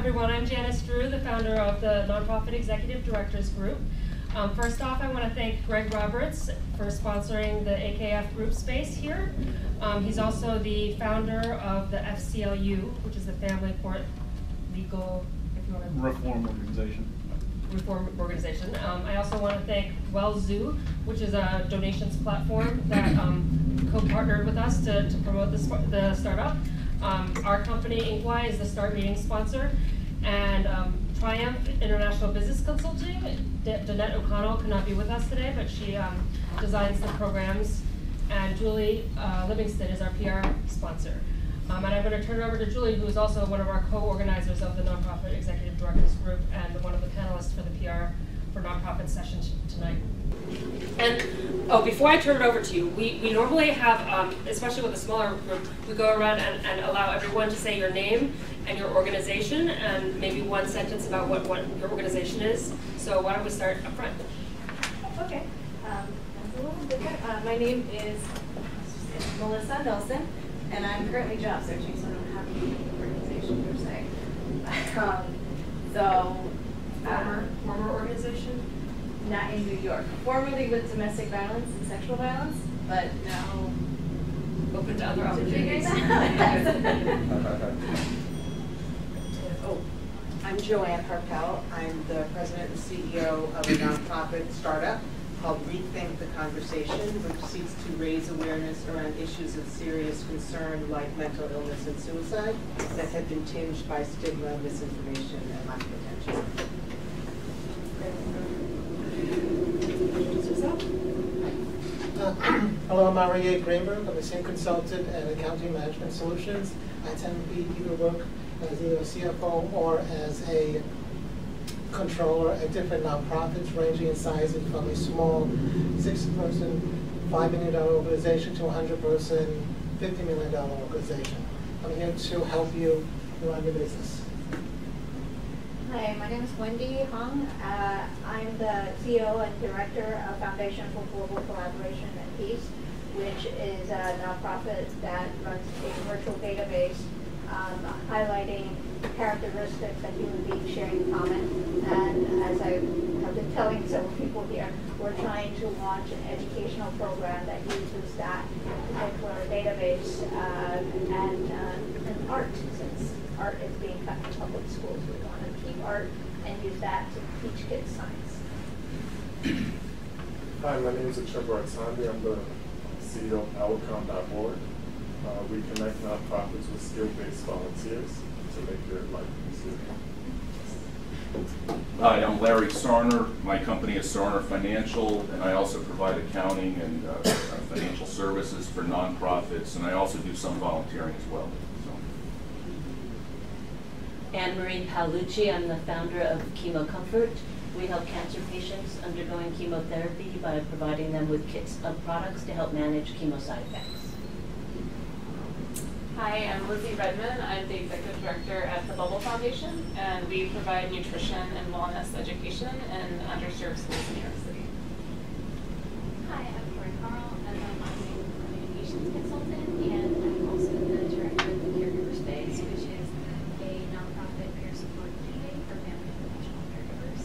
everyone. I'm Janice Drew, the founder of the Nonprofit Executive Directors Group. Um, first off, I want to thank Greg Roberts for sponsoring the AKF group space here. Um, he's also the founder of the FCLU, which is the Family Court Legal, if you want to. Reform organization. Reform Organization. Um, I also want to thank Well Zoo, which is a donations platform that um, co-partnered with us to, to promote the, the startup. Um, our company, Inkwai, is the start meeting sponsor, and um, Triumph International Business Consulting. Danette O'Connell could not be with us today, but she um, designs the programs, and Julie uh, Livingston is our PR sponsor. Um, and I'm going to turn it over to Julie, who is also one of our co-organizers of the Nonprofit Executive Directors Group and one of the panelists for the PR for Nonprofit session t- tonight. And, oh, before I turn it over to you, we, we normally have, um, especially with a smaller group, we go around and, and allow everyone to say your name and your organization and maybe one sentence about what, what your organization is. So why don't we start up front? Okay, um, that's a little different. Uh, my name is Melissa Nelson, and I'm currently job searching, so I don't have any organization per se. Um, so, Former, uh, former organization? Not in New York. Formerly with domestic violence and sexual violence, but now. Open to other To opportunities. Oh, I'm Joanne Harpel. I'm the president and CEO of a nonprofit startup called Rethink the Conversation, which seeks to raise awareness around issues of serious concern like mental illness and suicide that have been tinged by stigma, misinformation, and lack of attention. Uh, Hello, I'm Maria Greenberg. I'm a senior consultant at Accounting Management Solutions. I tend to be either work as either a CFO or as a controller at different nonprofits ranging in sizes from a small six-person, $5 million organization to a 100-person, $50 million organization. I'm here to help you run your business. Hi, my name is Wendy Hung. Uh, I'm the CEO and director of Foundation for Global Collaboration and Peace, which is a nonprofit that runs a virtual database um, highlighting characteristics that human beings share in common. And as I have been telling several people here, we're trying to launch an educational program that uses that particular database uh, and, uh, and art, since art is being cut in public schools. We want to keep art and use that to teach kids science. Hi, my name is Achimba Sandi. I'm the CEO of Outcome.org. Uh, we connect nonprofits with skill-based volunteers to make their life easier. Hi, I'm Larry Sarner. My company is Sarner Financial, and I also provide accounting and uh, uh, financial services for nonprofits, and I also do some volunteering as well. So, Anne Marie Paolucci, I'm the founder of Chemo Comfort. We help cancer patients undergoing chemotherapy by providing them with kits of products to help manage chemo side effects. Hi, I'm Lizzie Redman. I'm the executive director at the Bubble Foundation, and we provide nutrition and wellness education in underserved schools in New York City. Hi, I'm Tori Carl. I'm a marketing communications consultant, and I'm also the director of the Caregiver Space, which is a nonprofit peer support community for family and professional caregivers.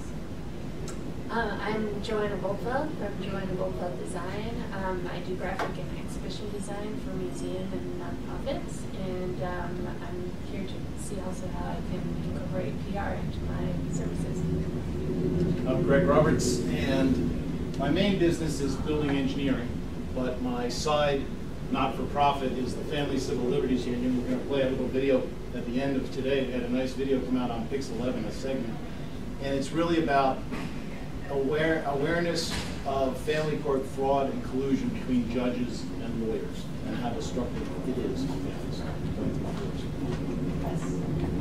Uh, I'm Joanna Bolfa from Joanna Bolfa Design. Um, I do graphic and exhibition design for museum and nonprofits, and um, I'm here to see also how I can incorporate PR into my services. I'm Greg Roberts, and my main business is building engineering, but my side not-for-profit is the Family Civil Liberties Union. We're going to play a little video at the end of today. We had a nice video come out on Pix 11, a segment, and it's really about aware, awareness of family court fraud and collusion between judges and lawyers, and how destructive it is to families.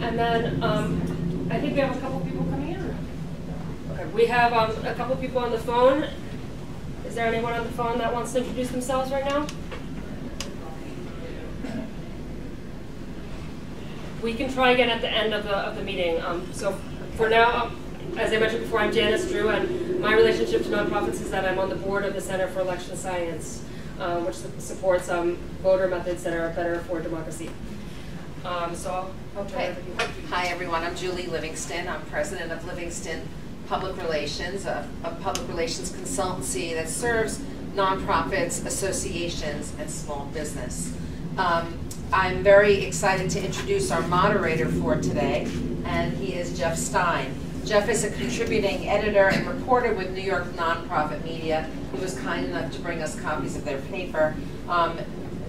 And then, um, I think we have a couple people coming in. Okay, we have, um, a couple people on the phone. Is there anyone on the phone that wants to introduce themselves right now? We can try again at the end of the, of the meeting. Um, so for now, as I mentioned before, I'm Janice Drew, and my relationship to nonprofits is that I'm on the board of the Center for Election Science, um, which su- supports um, voter methods that are better for democracy. Um, so I'll, over to you. Hi, everyone. I'm Julie Livingston. I'm president of Livingston Public Relations, a, a public relations consultancy that serves nonprofits, associations, and small business. Um, I'm very excited to introduce our moderator for today, and he is Jeff Stein. Jeff is a contributing editor and reporter with New York Nonprofit Media. He was kind enough to bring us copies of their paper. Um,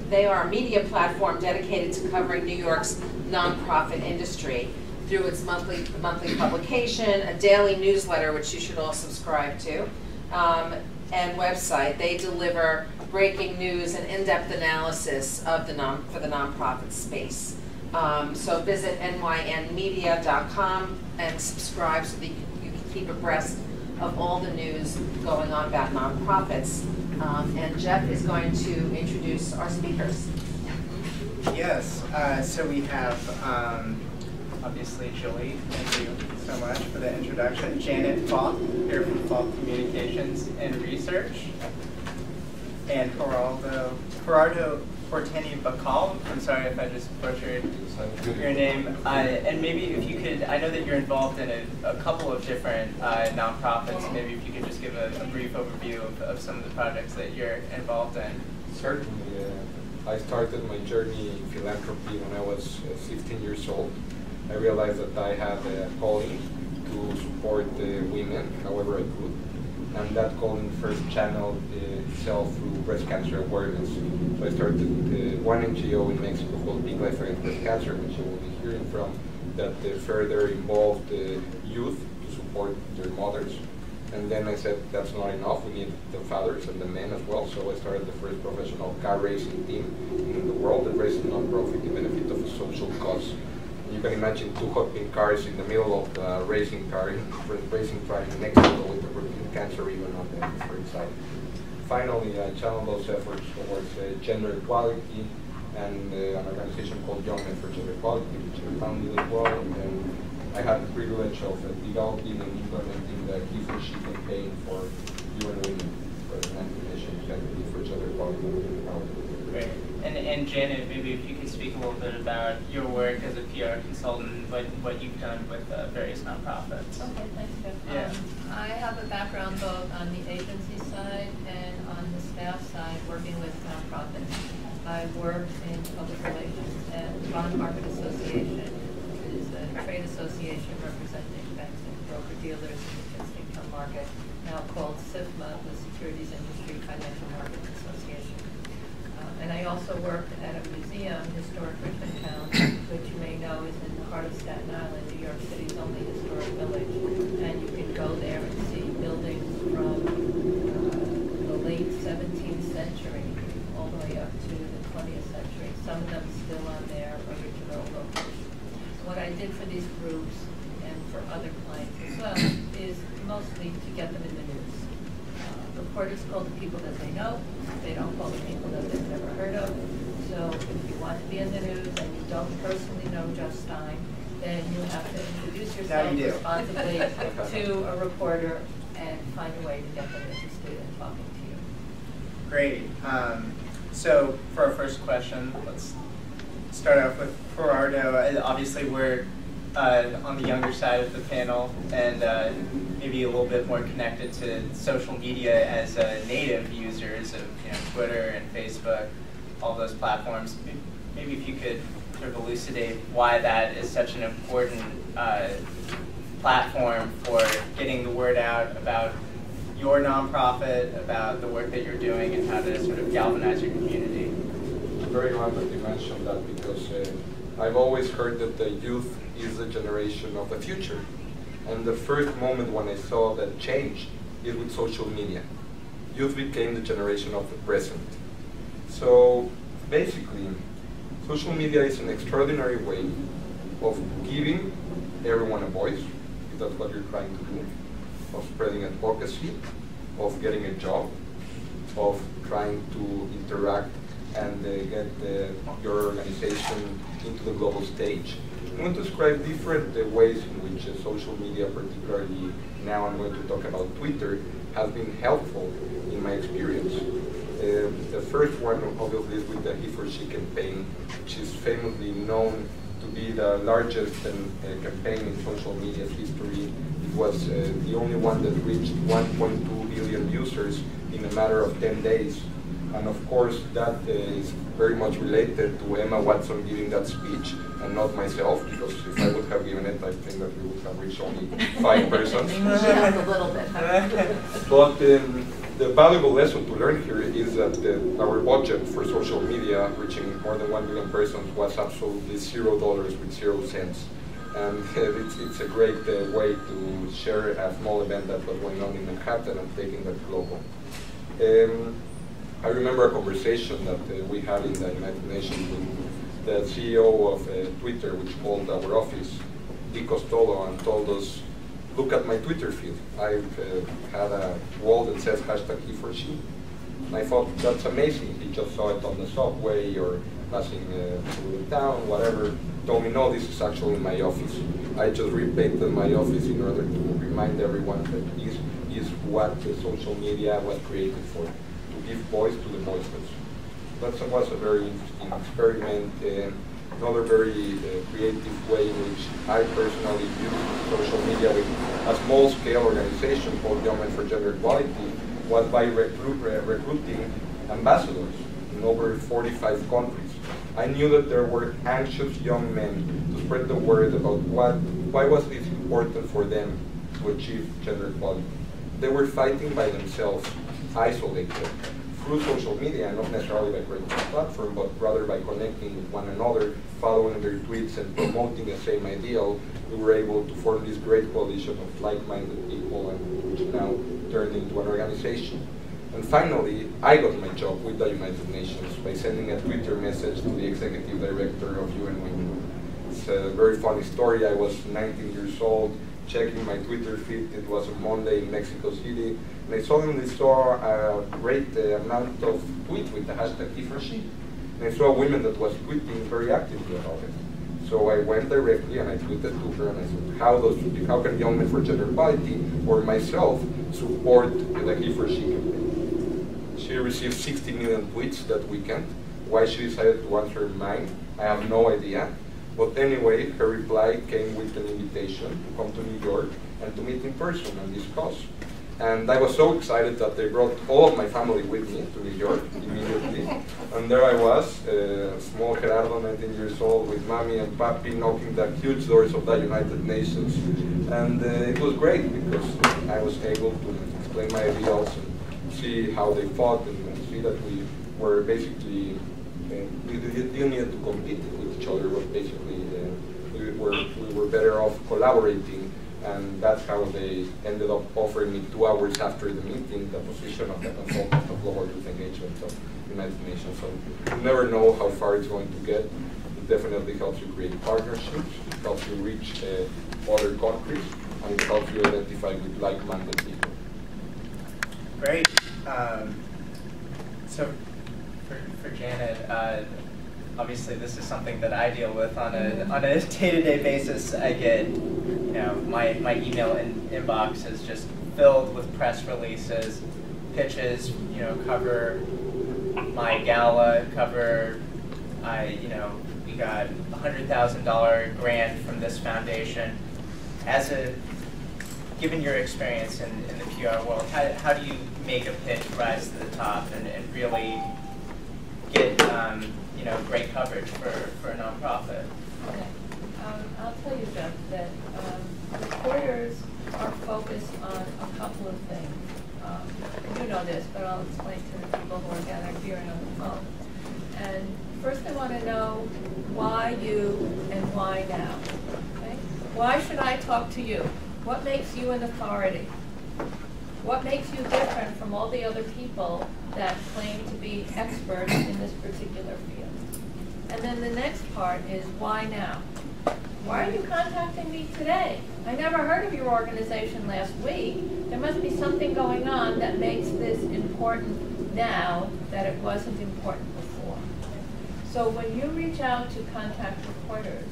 they are a media platform dedicated to covering New York's nonprofit industry through its monthly, monthly publication, a daily newsletter, which you should all subscribe to, um, and website. They deliver breaking news and in-depth analysis of the non, for the nonprofit space. Um, so visit nynmedia.com and subscribe so that you can, you can keep abreast of all the news going on about nonprofits. Um, and Jeff is going to introduce our speakers. Yes, uh, so we have, um, obviously Julie, thank you so much for the introduction. Janet Falk, here from Falk Communications and Research. And Geraldo, Gerardo Porteny Backal, I'm sorry if I just butchered your name. Uh, and maybe if you could, I know that you're involved in a, a couple of different uh, nonprofits, maybe if you could just give a, a brief overview of, of some of the projects that you're involved in. Certainly. Uh, I started my journey in philanthropy when I was uh, 15 years old. I realized that I had a calling to support uh, women however I could. And that calling first channeled uh, itself through breast cancer awareness. So I started uh, one NGO in Mexico called Pink Life Against Breast Cancer, which you will be hearing from, that uh, further involved youth to support their mothers. And then I said, that's not enough, we need the fathers and the men as well. So I started the first professional car racing team in the world that races non-profit in benefit of a social cause. You can imagine two hot pink cars in the middle of the racing car, racing track next to the cancer even on the side. Finally, I channeled those efforts towards uh, gender equality and uh, an organization called Young Men for Gender Equality, which I founded as well. And I had the privilege of uh, developing and implementing the He for She campaign for UN Women for the United Nations for Gender Equality. And, and Janet, maybe if you could speak a little bit about your work as a PR consultant, what, what you've done with uh, various nonprofits. Okay, thanks, Jeff. Yeah. Um, I have a background both on the agency side and on the staff side, working with nonprofits. I worked in public relations at the Bond Market Association, which is a trade association representing banks and broker-dealers in the fixed income market, now called SIFMA, the Securities Industry Financial Markets Association. Uh, And I also worked at a museum, Historic Richmond Town, which you may know is in the heart of Staten Island, New York City's only historic village. And you can go there and see buildings from uh, the late seventeenth century all the way up to the twentieth century. Some of them still on their original location. What I did for these groups and for other clients as well is mostly to get them in the news. Uh, Reporters call the people that they know, they don't call the people that they've never heard of. So if you want to be in the news and you don't personally know Jeff Stein, then you have to introduce yourself you responsibly to a reporter and find a way to get them interested in talking to you. Great. Um, so for our first question, let's start off with Gerardo. Uh, Obviously, we're uh, on the younger side of the panel and uh, maybe a little bit more connected to social media as uh, native users of you know, Twitter and Facebook, all those platforms. Maybe if you could of elucidate why that is such an important uh, platform for getting the word out about your nonprofit, about the work that you're doing, and how to sort of galvanize your community. I'm very glad that you mentioned that because uh, I've always heard that the youth is the generation of the future. And the first moment when I saw that change is with social media. Youth became the generation of the present. So basically, social media is an extraordinary way of giving everyone a voice, if that's what you're trying to do, of spreading advocacy, of getting a job, of trying to interact and uh, get uh, your organization into the global stage. I'm going to describe different uh, ways in which uh, social media, particularly now I'm going to talk about Twitter, has been helpful in my experience. Uh, the first one, obviously, is with the He for She campaign, which is famously known to be the largest um, uh, campaign in social media's history. It was uh, the only one that reached 1.2 billion users in a matter of 10 days. And of course, that uh, is very much related to Emma Watson giving that speech and not myself, because if I would have given it, I think that we would have reached only five persons. A little bit. But um, the valuable lesson to learn here is that the, our budget for social media, reaching more than one million persons, was absolutely zero dollars with zero cents. And it's, it's a great uh, way to share a small event that was going on in Manhattan and taking that global. Um, I remember a conversation that uh, we had in the United Nations with the CEO of uh, Twitter, which called our office, Dick Costolo, and told us, look at my Twitter feed. I've uh, had a wall that says hashtag he for she. And I thought, that's amazing. He just saw it on the subway or passing uh, through the town, whatever. Told me, no, this is actually in my office. I just repainted my office in order to remind everyone that this is what the social media was created for, to give voice to the voiceless. That was a very interesting experiment. Uh, another very uh, creative way in which I personally use social media with a small-scale organization called Young Men for Gender Equality was by recruit, recruiting ambassadors in over 45 countries. I knew that there were anxious young men to spread the word about what, why was this important for them to achieve gender equality. They were fighting by themselves, isolated, through social media, not necessarily by creating a platform, but rather by connecting with one another, following their tweets and promoting the same ideal, we were able to form this great coalition of like-minded people and which now turned into an organization. And finally, I got my job with the United Nations by sending a Twitter message to the executive director of UN Women. It's a very funny story. I was 19 years old, checking my Twitter feed. It was a Monday in Mexico City, and I suddenly saw a great uh, amount of tweets with the hashtag he. And I saw a woman that was tweeting very actively about it. So I went directly and I tweeted to her and I said, how, does, how can Young Men for Gender Equality or myself support the he she campaign? She received 60 million tweets that weekend. Why she decided to answer mine, I have no idea. But anyway, her reply came with an invitation to come to New York and to meet in person and discuss. And I was so excited that they brought all of my family with me to New York immediately. And there I was, uh, small Gerardo, 19 years old, with mommy and papi knocking the huge doors of the United Nations. And uh, it was great because I was able to explain my ideals and see how they fought and, and see that we were basically, uh, we didn't need to compete each other, but basically uh, we, were, we were better off collaborating and that's how they ended up offering me two hours after the meeting the position of the consultant of global youth engagement of United Nations. So you never know how far it's going to get. It definitely helps you create partnerships, it helps you reach uh, other countries, and it helps you identify with like-minded people. Great. Um, so for, for Janet, uh, obviously this is something that I deal with on a on a day-to-day basis. I get, you know, my my email in, inbox is just filled with press releases, pitches, you know, cover my gala, cover, I, you know, we got a hundred thousand dollar grant from this foundation. As a, given your experience in, in the PR world, how, how do you make a pitch rise to the top and, and really get, um, you know, great coverage for, for a nonprofit? Okay. Um, I'll tell you, Jeff, that um, reporters are focused on a couple of things. Um, you know this, but I'll explain to the people who are gathered here and on the phone. And first they want to know why you and why now. Okay? Why should I talk to you? What makes you an authority? What makes you different from all the other people that claim to be experts in this particular field? And then the next part is why now? Why are you contacting me today? I never heard of your organization last week. There must be something going on that makes this important now that it wasn't important before. So when you reach out to contact reporters,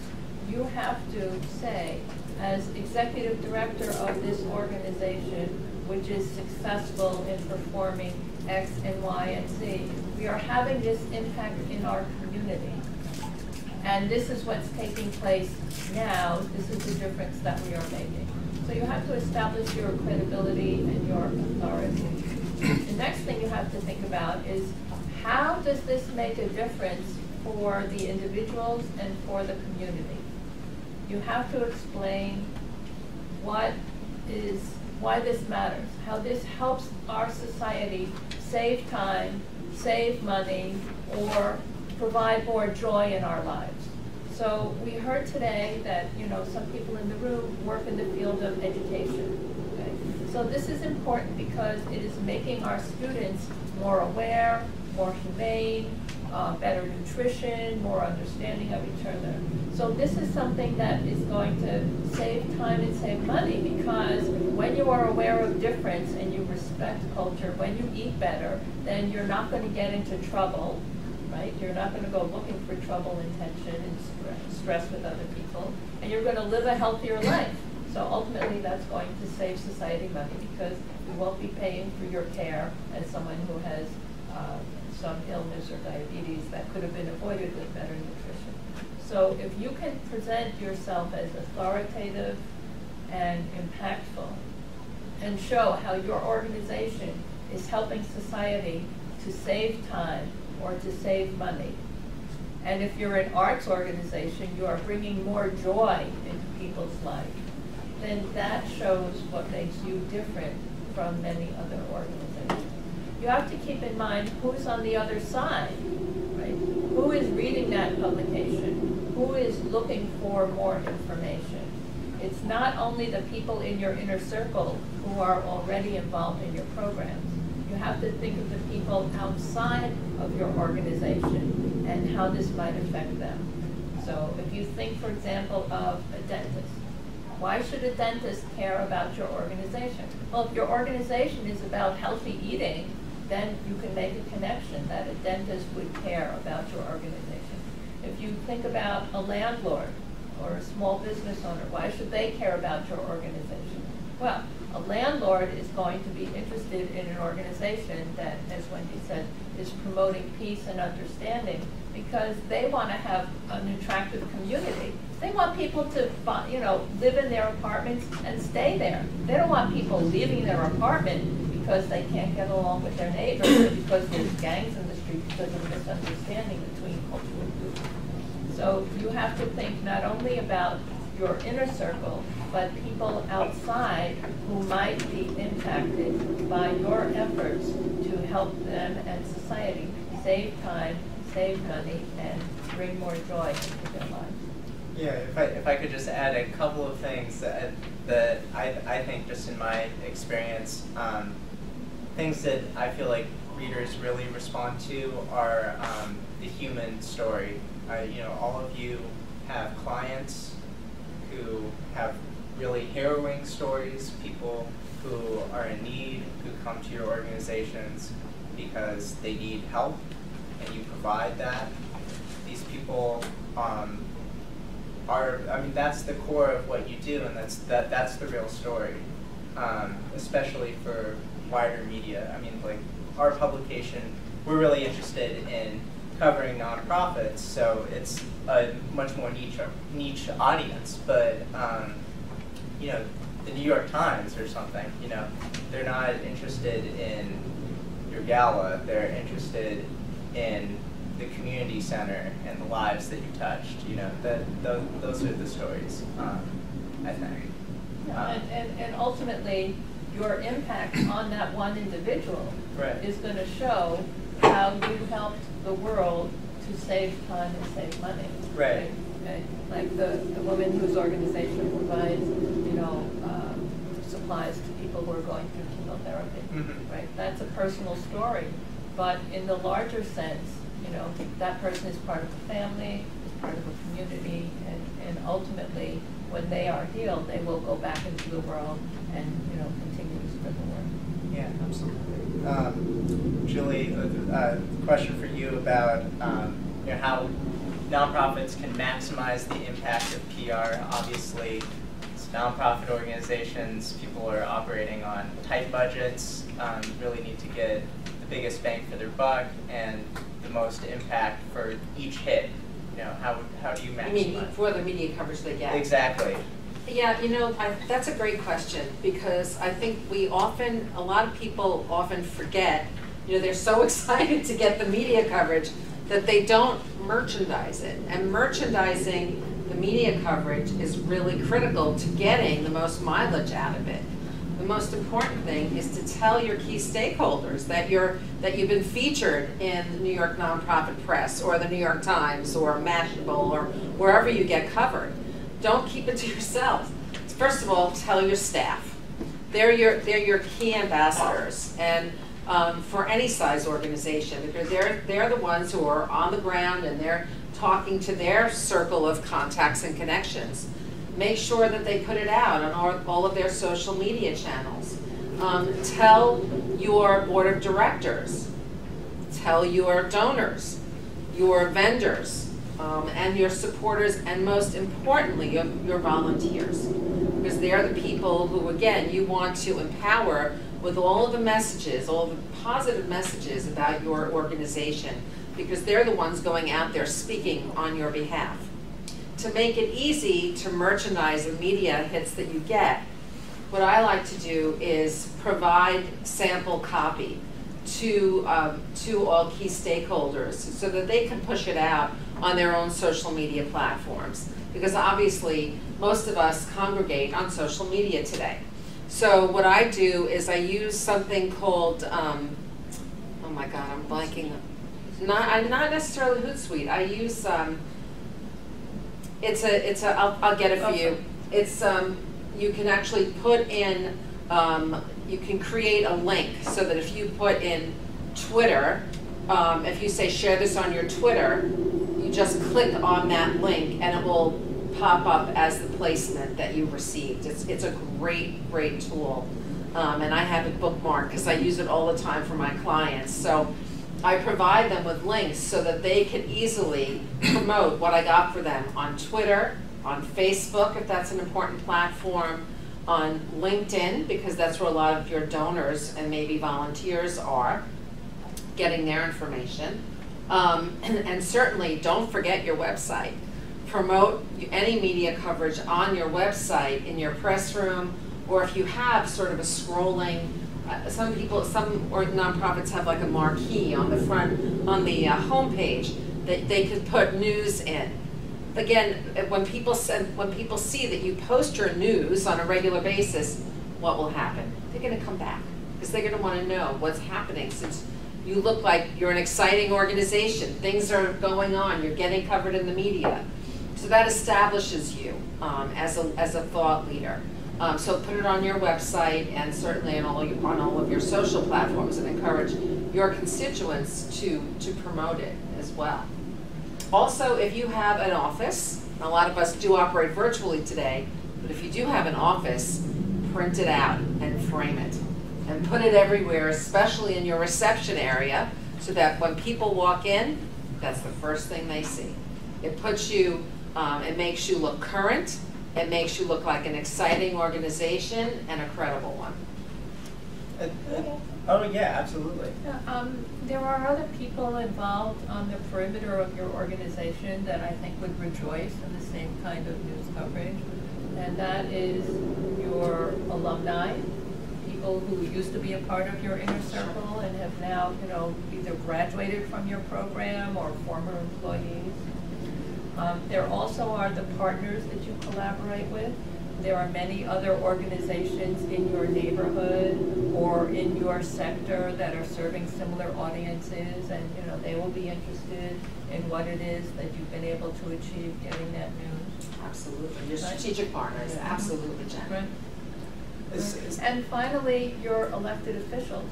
you have to say, as executive director of this organization, which is successful in performing X and Y and Z, we are having this impact in our community. And this is what's taking place now, this is the difference that we are making. So you have to establish your credibility and your authority. The next thing you have to think about is, how does this make a difference for the individuals and for the community? You have to explain what is, why this matters, how this helps our society save time, save money, or provide more joy in our lives. So we heard today that, you know, some people in the room work in the field of education. Okay? So this is important because it is making our students more aware, more humane, uh, better nutrition, more understanding of each other. So this is something that is going to save time and save money because when you are aware of difference and you respect culture, when you eat better, then you're not going to get into trouble, right? You're not going to go looking for trouble and tension and stress, with other people, and you're going to live a healthier life. So ultimately, that's going to save society money because you won't be paying for your care as someone who has uh, some illness or diabetes that could have been avoided with better nutrition. So if you can present yourself as authoritative and impactful and show how your organization is helping society to save time or to save money. And if you're an arts organization, you are bringing more joy into people's lives, then that shows what makes you different from many other organizations. You have to keep in mind who's on the other side, right? Who is reading that publication? Who is looking for more information? It's not only the people in your inner circle who are already involved in your programs. You have to think of the people outside of your organization and how this might affect them. So if you think, for example, of a dentist, why should a dentist care about your organization? Well, if your organization is about healthy eating, then you can make a connection that a dentist would care about your organization. If you think about a landlord or a small business owner, why should they care about your organization? Well, a landlord is going to be interested in an organization that, as Wendy said, is promoting peace and understanding because they want to have an attractive community. They want people to, you know, live in their apartments and stay there. They don't want people leaving their apartment because they can't get along with their neighbors or because there's gangs in the street because of misunderstanding between cultural groups. So you have to think not only about your inner circle, but people outside who might be impacted by your efforts to help them and society save time, save money, and bring more joy into their lives. Yeah, if I, if I could just add a couple of things that, that I, I think just in my experience, um, things that I feel like readers really respond to are um, the human story. Uh, you know, all of you have clients who have really harrowing stories, people who are in need, who come to your organizations because they need help, and you provide that. These people um, are, I mean, that's the core of what you do, and that's, that, that's the real story, um, especially for wider media. I mean, like, our publication, we're really interested in covering nonprofits, so it's a much more niche niche audience. But um, you know, the New York Times or something, you know, they're not interested in your gala. They're interested in the community center and the lives that you touched. You know, that those, those are the stories. Um, I think. Um, and, and, and ultimately, your impact on that one individual right. is going to show how you helped the world to save time and save money. Right. right? Like the, the woman whose organization provides, you know, um, supplies to people who are going through chemotherapy. Mm -hmm. Right. That's a personal story, but in the larger sense, you know, that person is part of a family, is part of a community, and, and ultimately, when they are healed, they will go back into the world and you know continue to spread the word. Yeah, absolutely. Um, Julie, a uh, uh, question for you about um, you know how nonprofits can maximize the impact of PR. Obviously, it's nonprofit organizations, people are operating on tight budgets, um, really need to get the biggest bang for their buck and the most impact for each hit you know, how, how do you maximize? I mean, for the media coverage they get. Exactly. Yeah, you know, I, that's a great question because I think we often, a lot of people often forget, you know, they're so excited to get the media coverage that they don't merchandise it. And merchandising the media coverage is really critical to getting the most mileage out of it. The most important thing is to tell your key stakeholders that you're that you've been featured in the New York Nonprofit Press or the New York Times or Mashable or wherever you get covered. Don't keep it to yourself. First of all, tell your staff. They're your they're your key ambassadors and um, for any size organization because they're they're the ones who are on the ground and they're talking to their circle of contacts and connections. Make sure that they put it out on all, all of their social media channels. Um, tell your board of directors. Tell your donors, your vendors, um, and your supporters, and most importantly, your, your volunteers. Because they're the people who, again, you want to empower with all of the messages, all the positive messages about your organization, because they're the ones going out there speaking on your behalf. To make it easy to merchandise the media hits that you get, what I like to do is provide sample copy to, um, to all key stakeholders so that they can push it out on their own social media platforms. Because obviously, most of us congregate on social media today. So what I do is I use something called, um, oh my God, I'm blanking. Not, I'm not necessarily Hootsuite. I use, um, it's a, it's a, I'll, I'll get it for you. It's, um, you can actually put in, um, you can create a link so that if you put in Twitter, um, if you say share this on your Twitter, you just click on that link and it will pop up as the placement that you received. It's, it's a great, great tool. Um, and I have it bookmarked because I use it all the time for my clients. So I provide them with links so that they can easily promote what I got for them on Twitter, on Facebook, if that's an important platform, on LinkedIn, because that's where a lot of your donors and maybe volunteers are getting their information. Um, and, and certainly don't forget your website. Promote any media coverage on your website, in your press room, or if you have sort of a scrolling, uh, some people, some or nonprofits have like a marquee on the front, on the uh, homepage that they could put news in. Again, when people send, when people see that you post your news on a regular basis, what will happen? They're going to come back because they're going to want to know what's happening since you look like you're an exciting organization. Things are going on. You're getting covered in the media. So that establishes you um, as, a, as a thought leader. Um, so put it on your website and certainly on all, your, on all of your social platforms and encourage your constituents to, to promote it as well. Also, if you have an office, a lot of us do operate virtually today, but if you do have an office, print it out and frame it. And put it everywhere, especially in your reception area, so that when people walk in, that's the first thing they see. It puts you, um, it makes you look current, it makes you look like an exciting organization and a credible one. Uh, uh, oh yeah, absolutely. Um, there are other people involved on the perimeter of your organization that I think would rejoice in the same kind of news coverage. And that is your alumni, people who used to be a part of your inner circle and have now, you know, either graduated from your program or former employees. Um, there also are the partners that you collaborate with. There are many other organizations in your neighborhood or in your sector that are serving similar audiences and you know they will be interested in what it is that you've been able to achieve getting that news. Absolutely. Your strategic partners, Yeah. absolutely, Jen. Right. Is- is- And finally, your elected officials.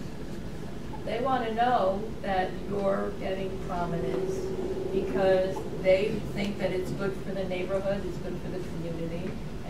They want to know that you're getting prominence because they think that it's good for the neighborhood, it's good for the community.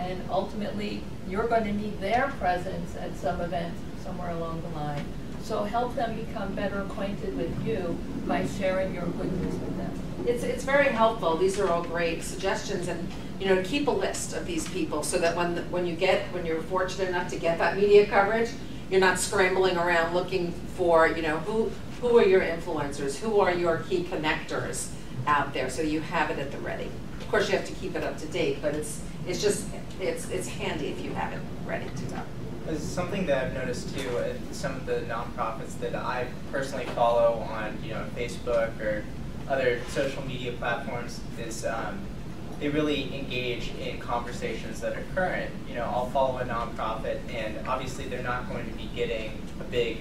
And ultimately, you're going to need their presence at some event somewhere along the line. So help them become better acquainted with you by sharing your good news with them. It's, it's very helpful. These are all great suggestions and, you know, keep a list of these people so that when, the- when you get, when you're fortunate enough to get that media coverage, you're not scrambling around looking for, you know, who, who are your influencers? Who are your key connectors? out there, so you have it at the ready. Of course, you have to keep it up to date, but it's, it's just, it's, it's handy if you have it ready to go. It's something that I've noticed too, uh, some of the nonprofits that I personally follow on, you know, Facebook or other social media platforms is um, they really engage in conversations that are current. You know, I'll follow a nonprofit and obviously they're not going to be getting a big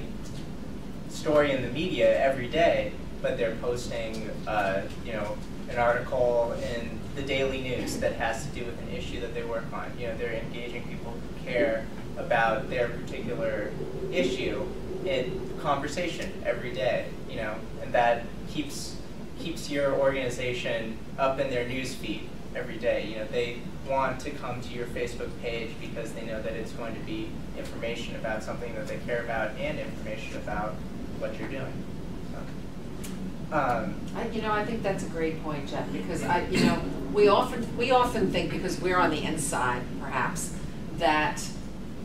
story in the media every day, but they're posting, uh, you know, an article in the daily news that has to do with an issue that they work on. You know, they're engaging people who care about their particular issue in conversation every day. You know, and that keeps keeps your organization up in their news feed every day. You know, they want to come to your Facebook page because they know that it's going to be information about something that they care about and information about what you're doing. Um, I, you know, I think that's a great point, Jeff, because I, you know, we often, we often think because we're on the inside, perhaps, that,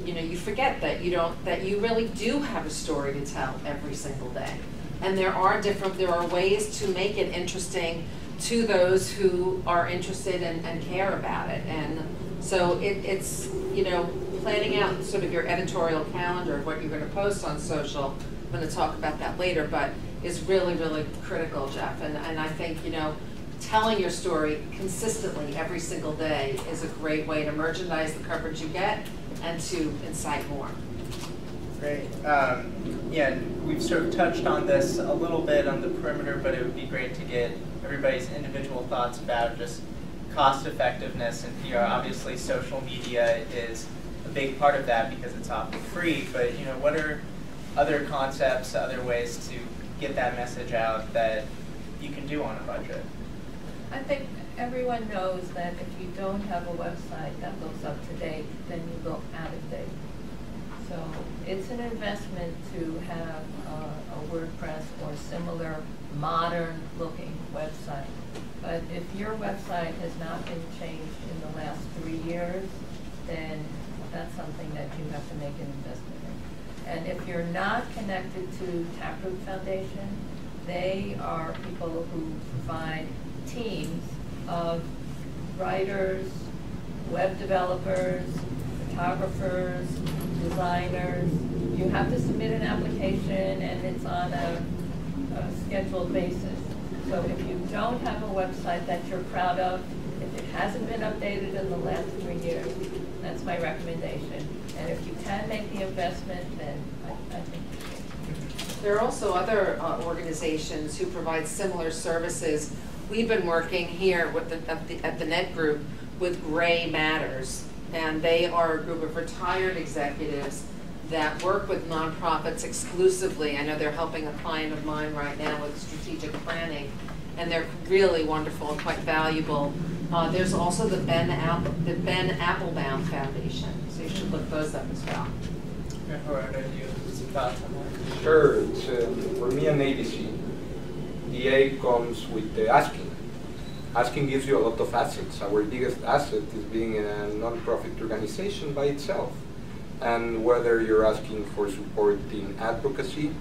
you know, you forget that you don't, that you really do have a story to tell every single day. And there are different, there are ways to make it interesting to those who are interested and, and care about it. And so it, it's, you know, planning out sort of your editorial calendar of what you're gonna post on social, I'm gonna talk about that later, but is really, really critical, Jeff. And, and I think, you know, telling your story consistently every single day is a great way to merchandise the coverage you get and to incite more. Great. Um, yeah, we've sort of touched on this a little bit on the perimeter, but it would be great to get everybody's individual thoughts about just cost effectiveness and PR. Obviously, social media is a big part of that because it's often free. But you know, what are other concepts, other ways to get that message out that you can do on a budget? I think everyone knows that if you don't have a website that looks up to date, then you look out of date. So it's an investment to have uh, a WordPress or similar modern looking website. But if your website has not been changed in the last three years, then that's something that you have to make an investment in. And if you're not connected to Taproot Foundation, they are people who provide teams of writers, web developers, photographers, designers. You have to submit an application and it's on a, a scheduled basis. So if you don't have a website that you're proud of, if it hasn't been updated in the last three years, that's my recommendation. And if you can make the investment, then I, I think. There are also other uh, organizations who provide similar services. We've been working here with the, at, the, at the NED Group with Gray Matters, and they are a group of retired executives that work with nonprofits exclusively. I know they're helping a client of mine right now with strategic planning, and they're really wonderful and quite valuable. Uh, there's also the Ben, Apple, the Ben Applebaum Foundation, so you should look those up as well. Gerardo, do you have some thoughts on that? Sure, it's, uh, for me an ABC. The A comes with the asking. Asking gives you a lot of assets. Our biggest asset is being a non-profit organization by itself. And whether you're asking for support in advocacy,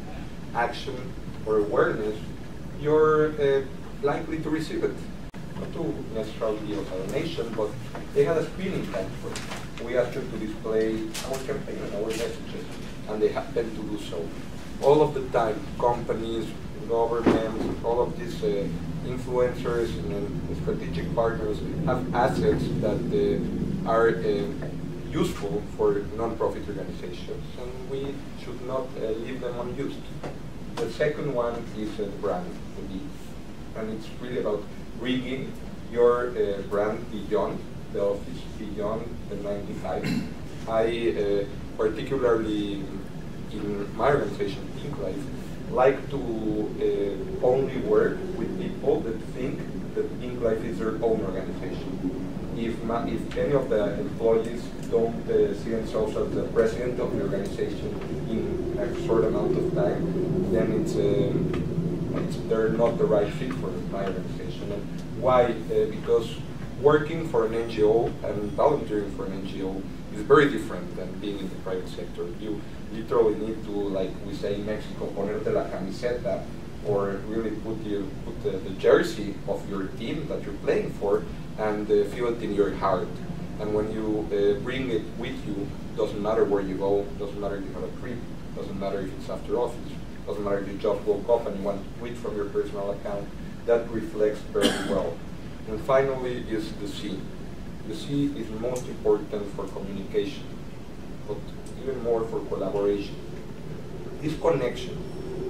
action, or awareness, you're uh, likely to receive it. Not to necessarily of a donation, but they had a screening time for it. We asked them to display our campaign and our messages, and they happen to do so. All of the time, companies, governments, all of these uh, influencers and strategic partners have assets that uh, are uh, useful for non-profit organizations, and we should not uh, leave them unused. The second one is brand, and it's really about bringing your uh, brand beyond the office, beyond the 95. I uh, particularly in my organization, Pink Life, like to uh, only work with people that think that Pink Life is their own organization. If, if any of the employees don't uh, see themselves as the president of the organization in a short amount of time, then it's, um, they're not the right fit for my organization. And why? Uh, because working for an NGO and volunteering for an NGO is very different than being in the private sector. You literally need to, like we say in Mexico, ponerte la camiseta or really put you put the, the jersey of your team that you're playing for and uh, feel it in your heart. And when you uh, bring it with you, doesn't matter where you go, doesn't matter if you have a trip, doesn't matter if it's after office, doesn't matter if you just woke up and you want to tweet from your personal account, that reflects very well. And finally is the C. The C is most important for communication, but even more for collaboration. This connection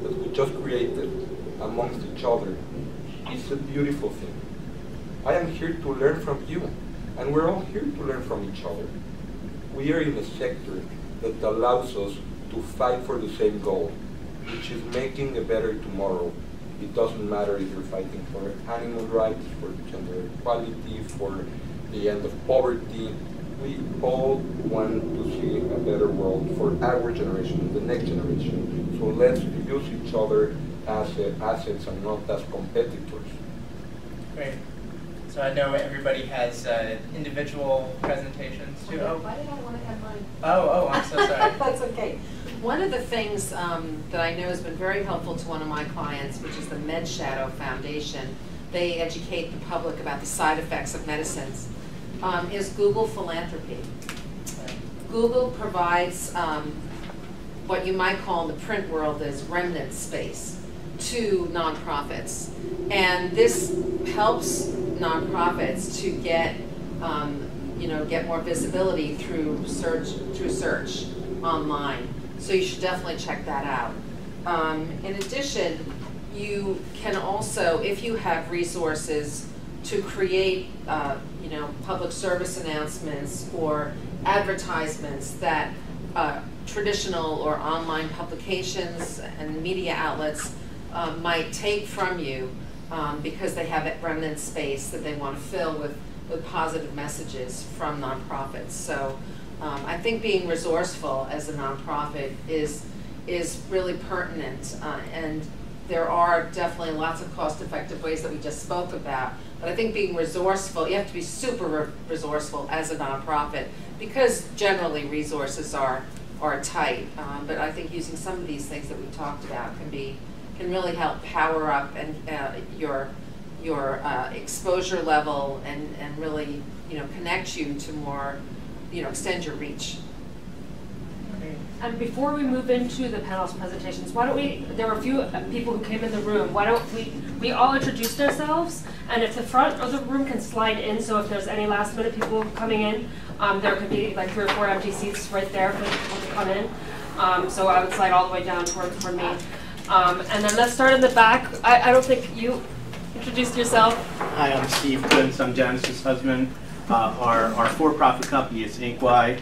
that we just created amongst each other is a beautiful thing. I am here to learn from you, and we're all here to learn from each other. We are in a sector that allows us to fight for the same goal, which is making a better tomorrow. It doesn't matter if you're fighting for animal rights, for gender equality, for the end of poverty. We all want to see a better world for our generation, the next generation. So let's use each other as uh, assets and not as competitors. Great. So I know everybody has uh, individual presentations too. Oh, Why did I want to have mine? oh, oh, I'm so sorry. That's okay. One of the things um, that I know has been very helpful to one of my clients, which is the Med Shadow Foundation, they educate the public about the side effects of medicines, um, is Google Philanthropy. Google provides um, what you might call in the print world as remnant space to nonprofits. And this helps nonprofits to get, um, you know, get more visibility through search, through search online. So you should definitely check that out. Um, in addition, you can also, if you have resources to create, uh, you know, public service announcements or advertisements that uh, traditional or online publications and media outlets uh, might take from you um, because they have remnant space that they want to fill with, with positive messages from nonprofits. So um, I think being resourceful as a nonprofit is, is really pertinent. Uh, and there are definitely lots of cost-effective ways that we just spoke about. But I think being resourceful, you have to be super re resourceful as a nonprofit because generally resources are, are tight. Um, but I think using some of these things that we talked about can be can really help power up and uh, your your uh, exposure level and, and really you know connect you to more you know extend your reach. And before we move into the panel's presentations, why don't we, there were a few people who came in the room, why don't we, we all introduced ourselves, and if the front of the room can slide in, so if there's any last minute people coming in, um, there could be like three or four empty seats right there for people to come in. Um, so I would slide all the way down toward, toward me. Um, and then let's start in the back. I, I don't think you introduced yourself. Hi, I'm Steve Kuntz. I'm Janice's husband. Uh, our, our for-profit company is Inkwai.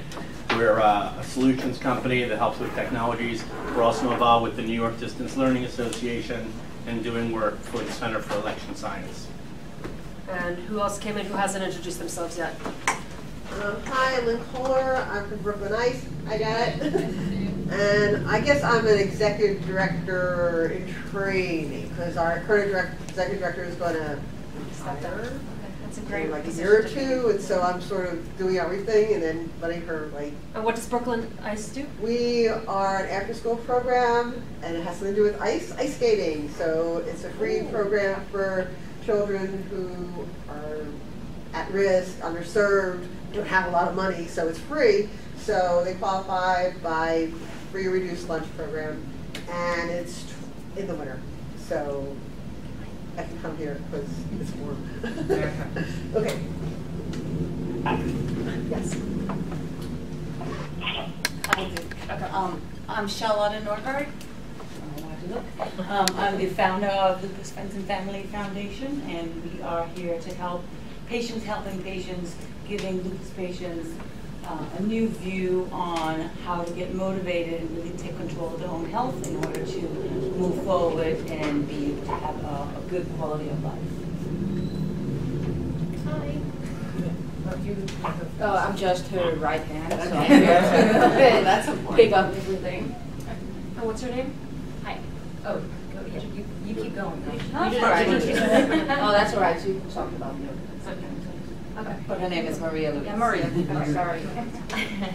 We're uh, a solutions company that helps with technologies. We're also involved with the New York Distance Learning Association and doing work for the Center for Election Science. And who else came in who hasn't introduced themselves yet? Um, hi, I'm Lynn Kohler. I'm from Brooklyn Ice. I got it. and I guess I'm an executive director in training because our current direct, executive director is going to retire. That's a great like a year or two, and so I'm sort of doing everything and then letting her like. And what does Brooklyn Ice do? We are an after-school program, and it has something to do with ice ice skating. So it's a free program for children who are at risk, underserved, don't have a lot of money, so it's free. So they qualify by free reduced lunch program, and it's in the winter. So I can come here because it's warm. okay. Yes. I do. Um, I'm Charlotte Norgard. Um, I'm the founder of Lupus Friends and Family Foundation, and we are here to help patients helping patients, giving lupus patients uh, a new view on how to get motivated and really take control of their own health in order to move forward and be able to have a, a good quality of life. Oh, I'm just her right hand, so Okay. I'm here to That's important. pick up everything. And what's your name? Hi. Oh, go, yeah, you, you keep going. No, You it's just- fine. you just- Oh, that's all right, you can talk about me. Okay. But her name is Maria Lucas. Yeah, Maria, okay, sorry.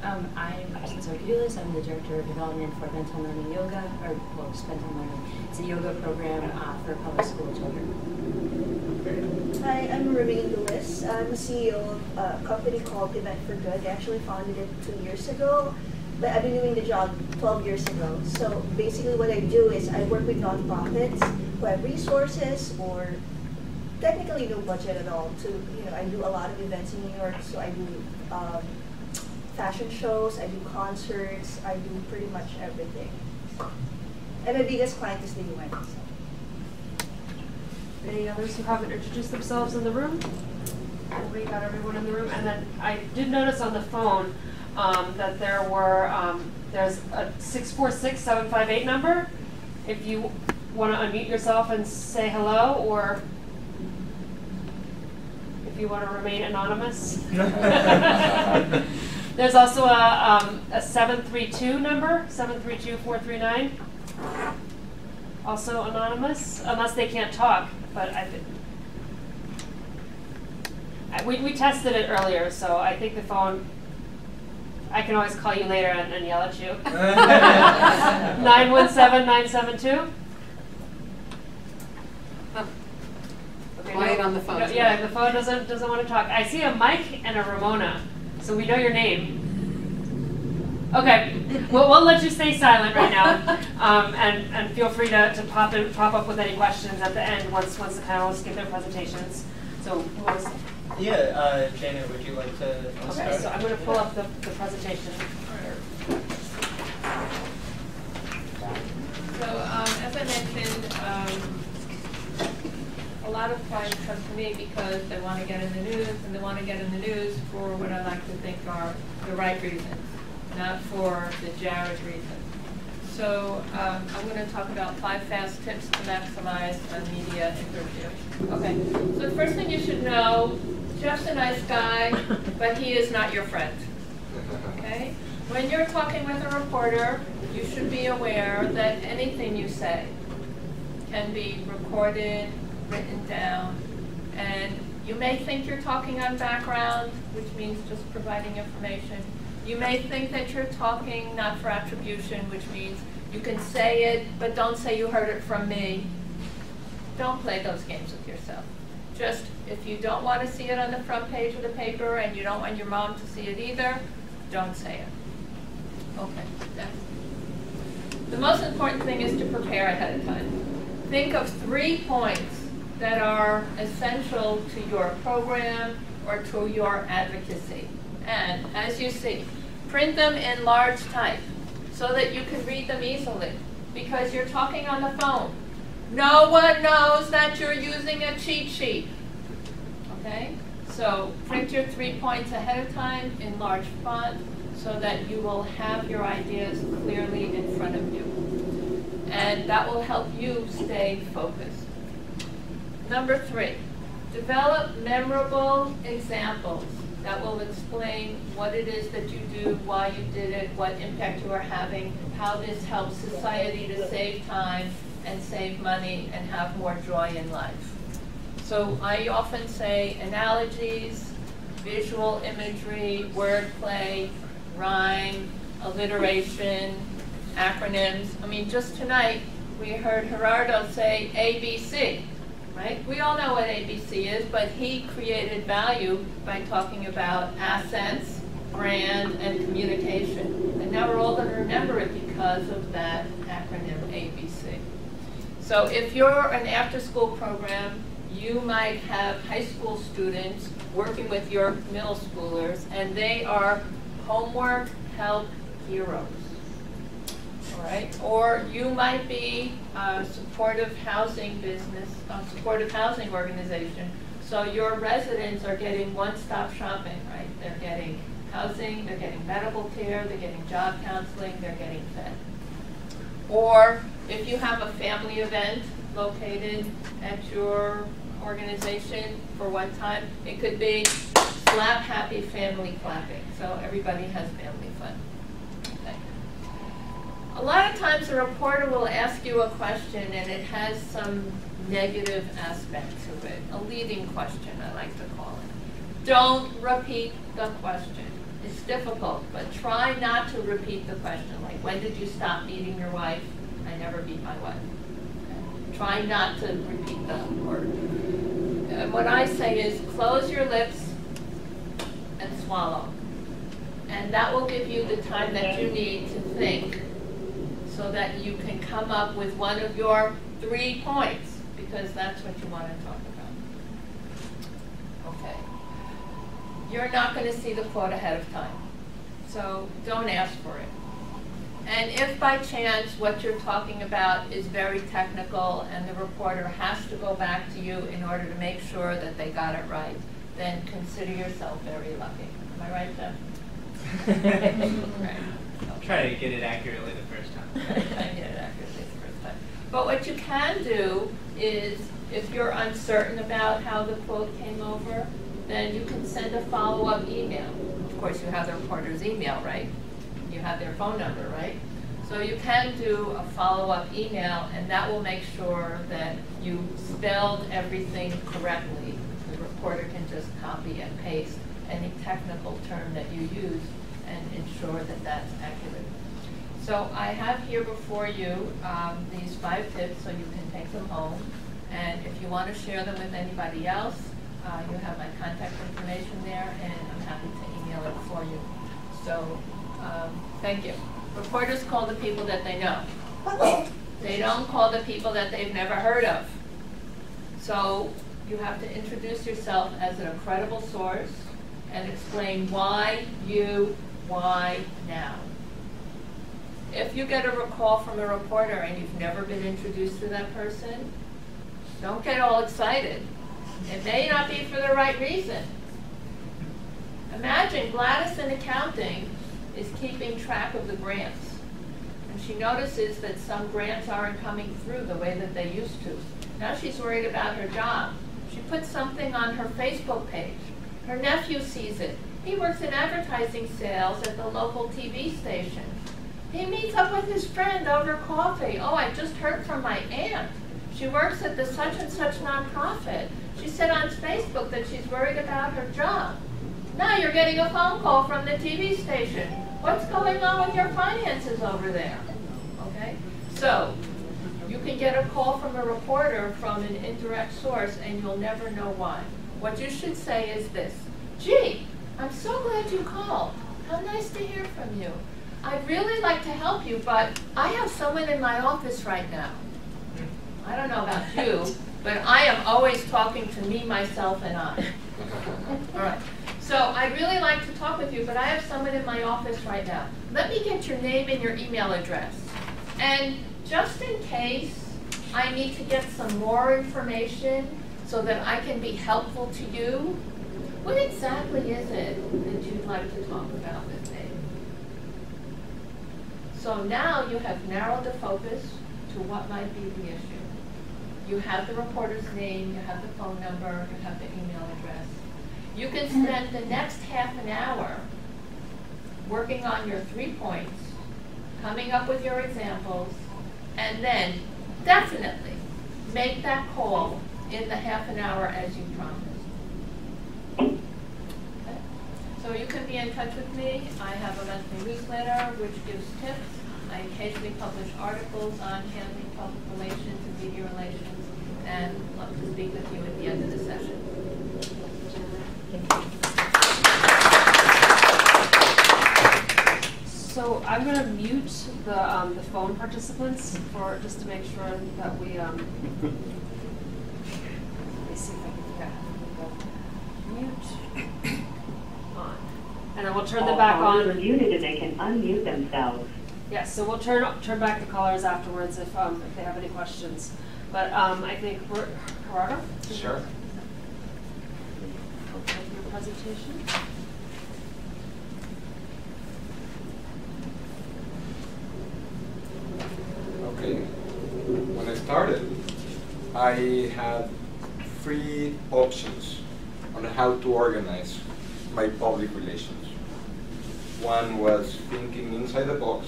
Um, I'm Kristen Sorgulis. I'm the Director of Development for Bent on Learning Yoga, or, well, just Bent on Learning. It's a yoga program uh, for public school children. Hi, I'm Ravine Lewis. I'm the CEO of a company called Event for Good. I actually founded it two years ago, but I've been doing the job 12 years ago. So basically what I do is I work with nonprofits who have resources or technically no budget at all to, you know, I do a lot of events in New York, so I do um, fashion shows, I do concerts, I do pretty much everything. And my biggest client is the UN. So. Any others who haven't introduced themselves in the room? We got everyone in the room, and then I did notice on the phone um, that there were, um, there's a six four six seven five eight number. If you want to unmute yourself and say hello, or if you want to remain anonymous. There's also a, um, a seven three two number, seven three two four three nine. Also anonymous, unless they can't talk, but I think. I- We, we tested it earlier, so I think the phone, I can always call you later and, and yell at you. Nine one seven nine seven two? Quiet on the phone Yeah, the phone doesn't, doesn't want to talk. I see a Mike and a Ramona, so we know your name. Okay, we'll, we'll let you stay silent right now, um, and, and feel free to, to pop in, pop up with any questions at the end once, once the panelists give their presentations. So, who wants, Yeah, uh, Janet, would you like to uh, start? okay, so I'm gonna pull up the, the presentation. So, um, as I mentioned, um, a lot of clients come to me because they want to get in the news, and they want to get in the news for what I like to think are the right reasons, not for the Jared reason. So, um, I'm going to talk about five fast tips to maximize a media interview. Okay, so the first thing you should know, Jeff's a nice guy, but he is not your friend. Okay? When you're talking with a reporter, you should be aware that anything you say can be recorded, written down, and you may think you're talking on background, which means just providing information. You may think that you're talking not for attribution, which means you can say it, but don't say you heard it from me. Don't play those games with yourself. Just, if you don't want to see it on the front page of the paper and you don't want your mom to see it either, don't say it. Okay, that's, the most important thing is to prepare ahead of time. Think of three points that are essential to your program or to your advocacy. And as you see, print them in large type so that you can read them easily because you're talking on the phone. No one knows that you're using a cheat sheet. Okay? So print your three points ahead of time in large font so that you will have your ideas clearly in front of you. And that will help you stay focused. Number three, develop memorable examples that will explain what it is that you do, why you did it, what impact you are having, how this helps society to save time and save money and have more joy in life. So I often say analogies, visual imagery, wordplay, rhyme, alliteration, acronyms. I mean, just tonight, we heard Gerardo say ABC, right? We all know what ABC is, but he created value by talking about assets, brand, and communication. And now we're all going to remember it because of that acronym ABC. So if you're an after-school program, you might have high school students working with your middle schoolers, and they are homework help heroes. Right, or you might be a supportive housing business, a supportive housing organization. So your residents are getting one-stop shopping, right? They're getting housing, they're getting medical care, they're getting job counseling, they're getting fed. Or if you have a family event located at your organization for one time, it could be slap happy family clapping. So everybody has family fun. A lot of times a reporter will ask you a question and it has some negative aspect to it, a leading question I like to call it. Don't repeat the question. It's difficult, but try not to repeat the question, like, when did you stop beating your wife? I never beat my wife. Try not to repeat the word. And what I say is close your lips and swallow. And that will give you the time that you need to think so that you can come up with one of your three points, because that's what you want to talk about. Okay. You're not going to see the quote ahead of time, so don't ask for it. And if by chance what you're talking about is very technical and the reporter has to go back to you in order to make sure that they got it right, then consider yourself very lucky. Am I right, Jeff? Right. Try to get it accurately the first time. To get it accurately the first time. But what you can do is, if you're uncertain about how the quote came over, then you can send a follow-up email. Of course, you have the reporter's email, right? You have their phone number, right? So you can do a follow-up email, and that will make sure that you spelled everything correctly. The reporter can just copy and paste any technical term that you use ensure that that's accurate. So I have here before you um, these five tips, so you can take them home. And if you want to share them with anybody else, uh, you have my contact information there, and I'm happy to email it for you. So, um, thank you. Reporters call the people that they know. They don't call the people that they've never heard of. So you have to introduce yourself as an credible source and explain why you, why now. If you get a call from a reporter and you've never been introduced to that person, don't get all excited. It may not be for the right reason. Imagine Gladys in accounting is keeping track of the grants. And she notices that some grants aren't coming through the way that they used to. Now she's worried about her job. She puts something on her Facebook page. Her nephew sees it. He works in advertising sales at the local TV station. He meets up with his friend over coffee. Oh, I just heard from my aunt. She works at the such and such nonprofit. She said on Facebook that she's worried about her job. Now you're getting a phone call from the TV station. What's going on with your finances over there? Okay? So, you can get a call from a reporter from an indirect source and you'll never know why. What you should say is this, gee, I'm so glad you called. How nice to hear from you. I'd really like to help you, but I have someone in my office right now. I don't know about you, but I am always talking to me, myself, and I. All right. So I'd really like to talk with you, but I have someone in my office right now. Let me get your name and your email address. And just in case I need to get some more information so that I can be helpful to you, what exactly is it that you'd like to talk about with me? So now you have narrowed the focus to what might be the issue. You have the reporter's name, you have the phone number, you have the email address. You can spend the next half an hour working on your three points, coming up with your examples, and then definitely make that call in the half an hour as you promised. So you can be in touch with me. I have a monthly newsletter which gives tips. I occasionally publish articles on handling public relations and media relations, and love to speak with you at the end of the session. So I'm gonna mute the, um, the phone participants for, just to make sure that we, um, let me see if I can get mute on. And then we'll turn them back on. All muted and they can unmute themselves. Yes, so we'll turn, turn back the callers afterwards if, um, if they have any questions. But, um, I think, we're, Gerardo? Sure. Okay, your presentation. Okay. When I started, I had three options on how to organize my public relations. One was thinking inside the box,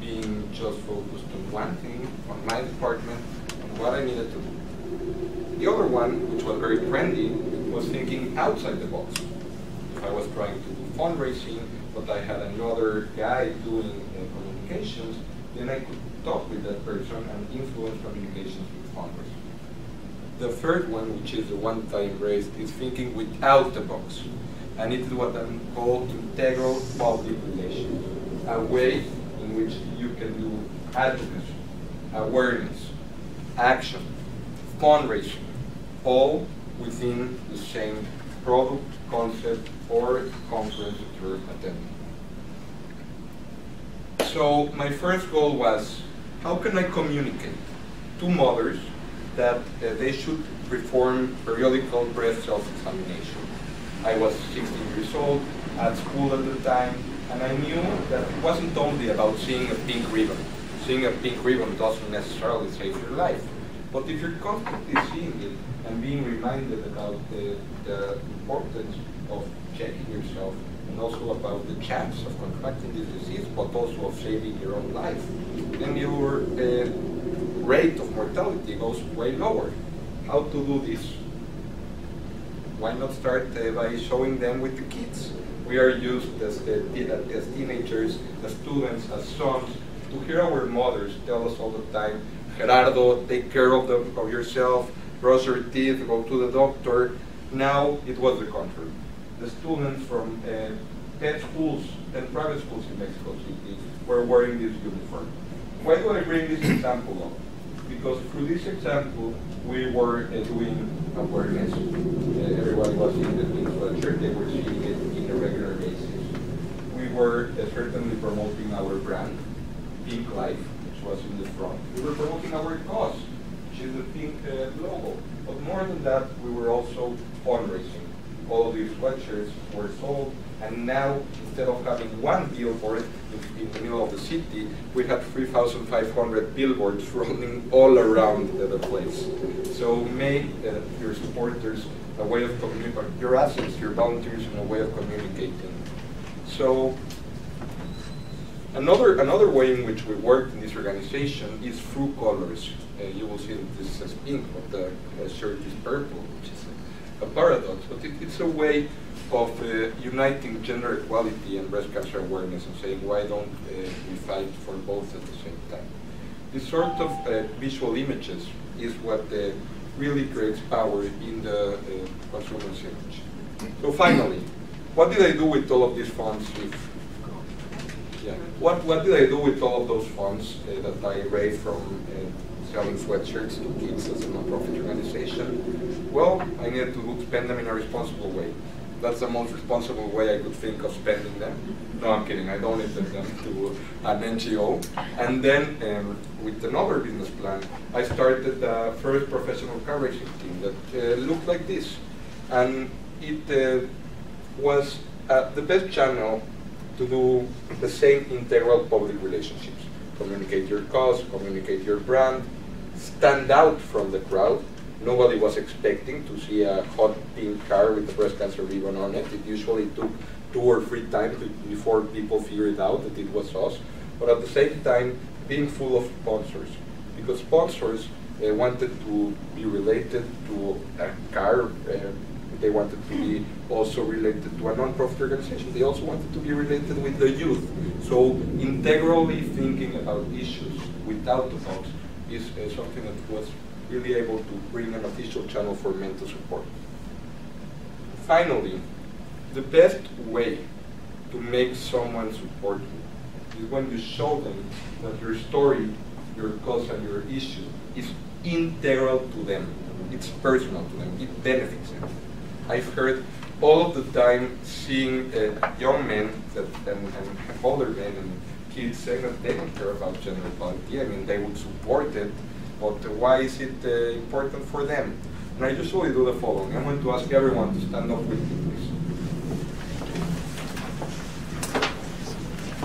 being just focused on one thing, on my department, on what I needed to do. The other one, which was very trendy, was thinking outside the box, if I was trying to do fundraising, but I had another guy doing uh, communications, then I could talk with that person and influence communications with fundraising. The third one, which is the one that I embraced, is thinking without the box. And it is what I call integral public relations, a way in which you can do advocacy, awareness, action, fundraising, all within the same product, concept, or conference that you're attending. So my first goal was, how can I communicate to mothers that they should perform periodical breast self-examination? I was 16 years old, at school at the time, and I knew that it wasn't only about seeing a pink ribbon. Seeing a pink ribbon doesn't necessarily save your life. But if you're constantly seeing it and being reminded about the, the importance of checking yourself and also about the chance of contracting this disease, but also of saving your own life, then your uh, rate of mortality goes way lower. How to do this? Why not start uh, by showing them with the kids? We are used as, uh, as teenagers, as students, as sons, to hear our mothers tell us all the time, Gerardo, take care of, the, of yourself, brush your teeth, go to the doctor. Now it was the contrary. The students from uh, 10 schools, and private schools in Mexico City were wearing this uniform. Why do I bring this example up? Because through this example, we were uh, doing awareness. Uh, everybody was in the sweatshirt, they were seeing it in a regular basis. We were uh, certainly promoting our brand, Pink Life, which was in the front. We were promoting our cause, which is the pink uh, logo. But more than that, we were also fundraising. All these sweatshirts were sold, and now instead of having one billboard in, in the middle of the city, we had 3,500 billboards running all around the, place. So make uh, your supporters a way of communicating, your assets, your volunteers, in a way of communicating. So Another, another way in which we work in this organization is through colors. Uh, you will see that this is pink, but the uh, shirt is purple, which is a, a paradox. But it, it's a way of uh, uniting gender equality and breast cancer awareness and saying, why don't uh, we fight for both at the same time? This sort of uh, visual images is what uh, really creates power in the consumer's image. So finally, what did I do with all of these funds if yeah. What, what did I do with all of those funds uh, that I raised from uh, selling sweatshirts to kids as a nonprofit organization? Well, I needed to spend them in a responsible way. That's the most responsible way I could think of spending them. No, I'm kidding. I donated them to an NGO. And then, um, with another business plan, I started the first professional car racing team that uh, looked like this. And it uh, was uh, the best channel to do the same integral public relationships. Communicate your cause, communicate your brand, stand out from the crowd. Nobody was expecting to see a hot pink car with a breast cancer ribbon on it. It usually took two or three times before people figured out that it was us. But at the same time, being full of sponsors. Because sponsors uh, wanted to be related to a car uh, they wanted to be also related to a non-profit organization. They also wanted to be related with the youth. So integrally thinking about issues without the box is uh, something that was really able to bring an official channel for mental support. Finally, the best way to make someone support you is when you show them that your story, your cause, and your issue is integral to them. It's personal to them. It benefits them. I've heard all of the time seeing uh, young men that, and, and, older men and kids saying that they don't care about gender equality. I mean, they would support it, but why is it uh, important for them? And I usually do the following. I'm going to ask everyone to stand up with me, please.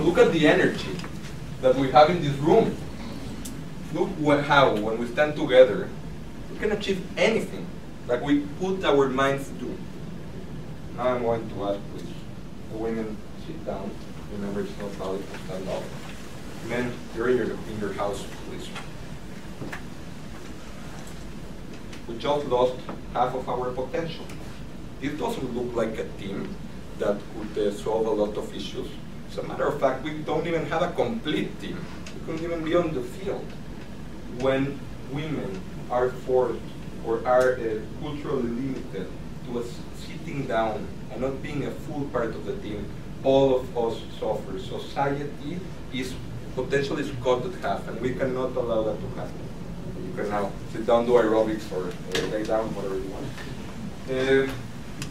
Look at the energy that we have in this room. Look what, how, when we stand together, we can achieve anything like we put our minds to. Now I'm going to ask please the women sit down. Remember it's not valid to stand up. Men, you're in your, in your house, please. We just lost half of our potential. This doesn't look like a team that could uh, solve a lot of issues. As a matter of fact, we don't even have a complete team. We couldn't even be on the field when women are forced or are uh, culturally limited to a sitting down and not being a full part of the team, all of us suffer. Society is potentially cut at half, and we cannot allow that to happen. You can now sit down, do aerobics, or uh, lay down, whatever you want. Uh,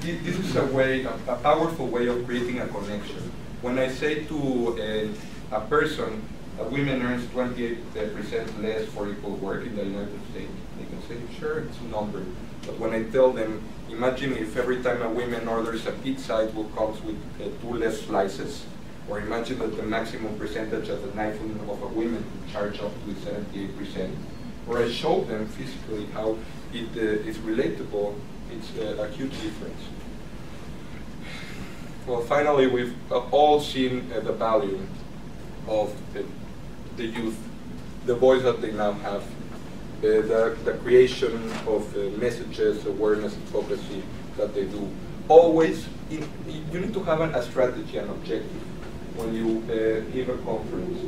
this is a way, a, a, powerful way of creating a connection. When I say to a, a person, a woman earns 28% less for equal work in the United States, they can say, sure, it's a number. But when I tell them, imagine if every time a woman orders a pizza, it will come with uh, two less slices, or imagine that the maximum percentage of the knife of a woman can charge up to 78%. Or I show them physically how it uh, is relatable it's a, a huge difference. Well, finally, we've uh, all seen uh, the value of the, the, youth, the voice that they now have, uh, the, the creation of uh, messages, awareness, advocacy that they do. Always, in, you need to have an, a strategy, an objective when you uh, give a conference.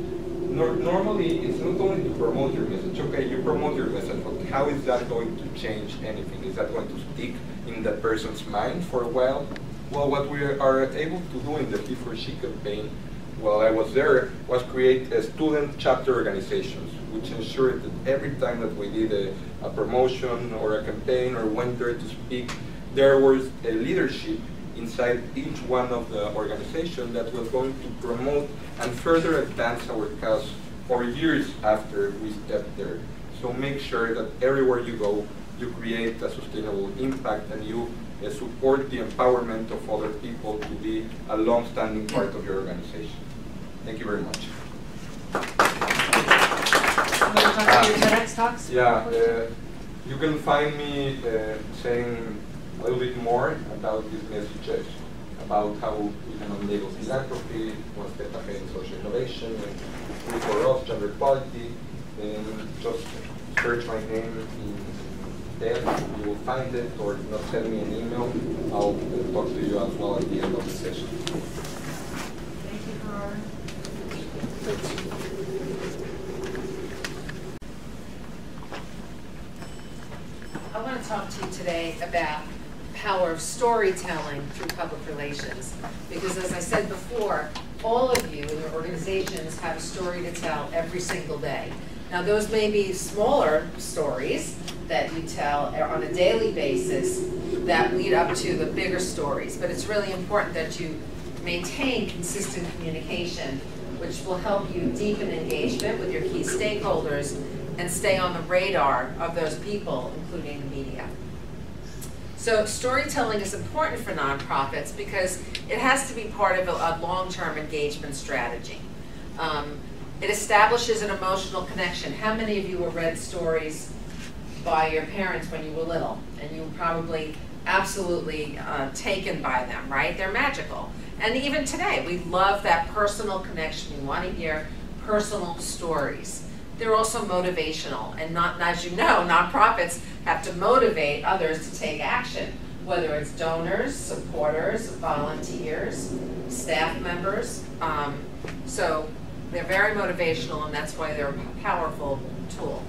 Nor normally, it's not only to promote your message. Okay, you promote your message, but how is that going to change anything? Is that going to stick in that person's mind for a while? Well, what we are able to do in the He for She campaign, while I was there, was create a student chapter organizations, which ensured that every time that we did a, a promotion or a campaign or went there to speak, there was a leadership inside each one of the organization that was going to promote and further advance our cause for years after we stepped there. So make sure that everywhere you go, you create a sustainable impact and you uh, support the empowerment of other people to be a long-standing part of your organization. Thank you very much. Uh, yeah, uh, you can find me uh, saying a little bit more about these messages, about how we can enable philanthropy, one step ahead in social innovation, and free for us, gender equality, and just search my name in there, you will find it, or not send me an email, I'll talk to you as well at the end of the session. Thank you, Carl. I want to talk to you today about power of storytelling through public relations. Because as I said before, all of you in your organizations have a story to tell every single day. Now those may be smaller stories that you tell on a daily basis that lead up to the bigger stories, but it's really important that you maintain consistent communication, which will help you deepen engagement with your key stakeholders and stay on the radar of those people, including the media. So storytelling is important for nonprofits because it has to be part of a, a long-term engagement strategy. Um, it establishes an emotional connection. How many of you have read stories by your parents when you were little? And you were probably absolutely uh, taken by them, right? They're magical. And even today, we love that personal connection. We want to hear personal stories. They're also motivational. And not, as you know, nonprofits have to motivate others to take action, whether it's donors, supporters, volunteers, staff members. Um, so they're very motivational, and that's why they're a powerful tool.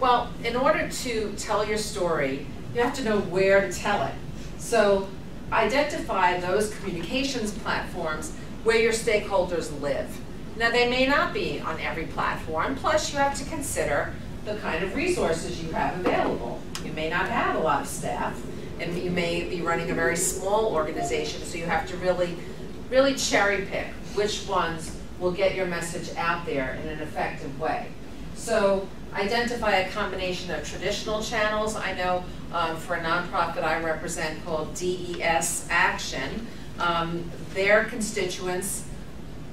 Well, in order to tell your story, you have to know where to tell it. So identify those communications platforms where your stakeholders live. Now, they may not be on every platform, plus you have to consider the kind of resources you have available. You may not have a lot of staff, and you may be running a very small organization, so you have to really, really cherry pick which ones will get your message out there in an effective way. So identify a combination of traditional channels. I know um, for a nonprofit I represent called DES Action, um, their constituents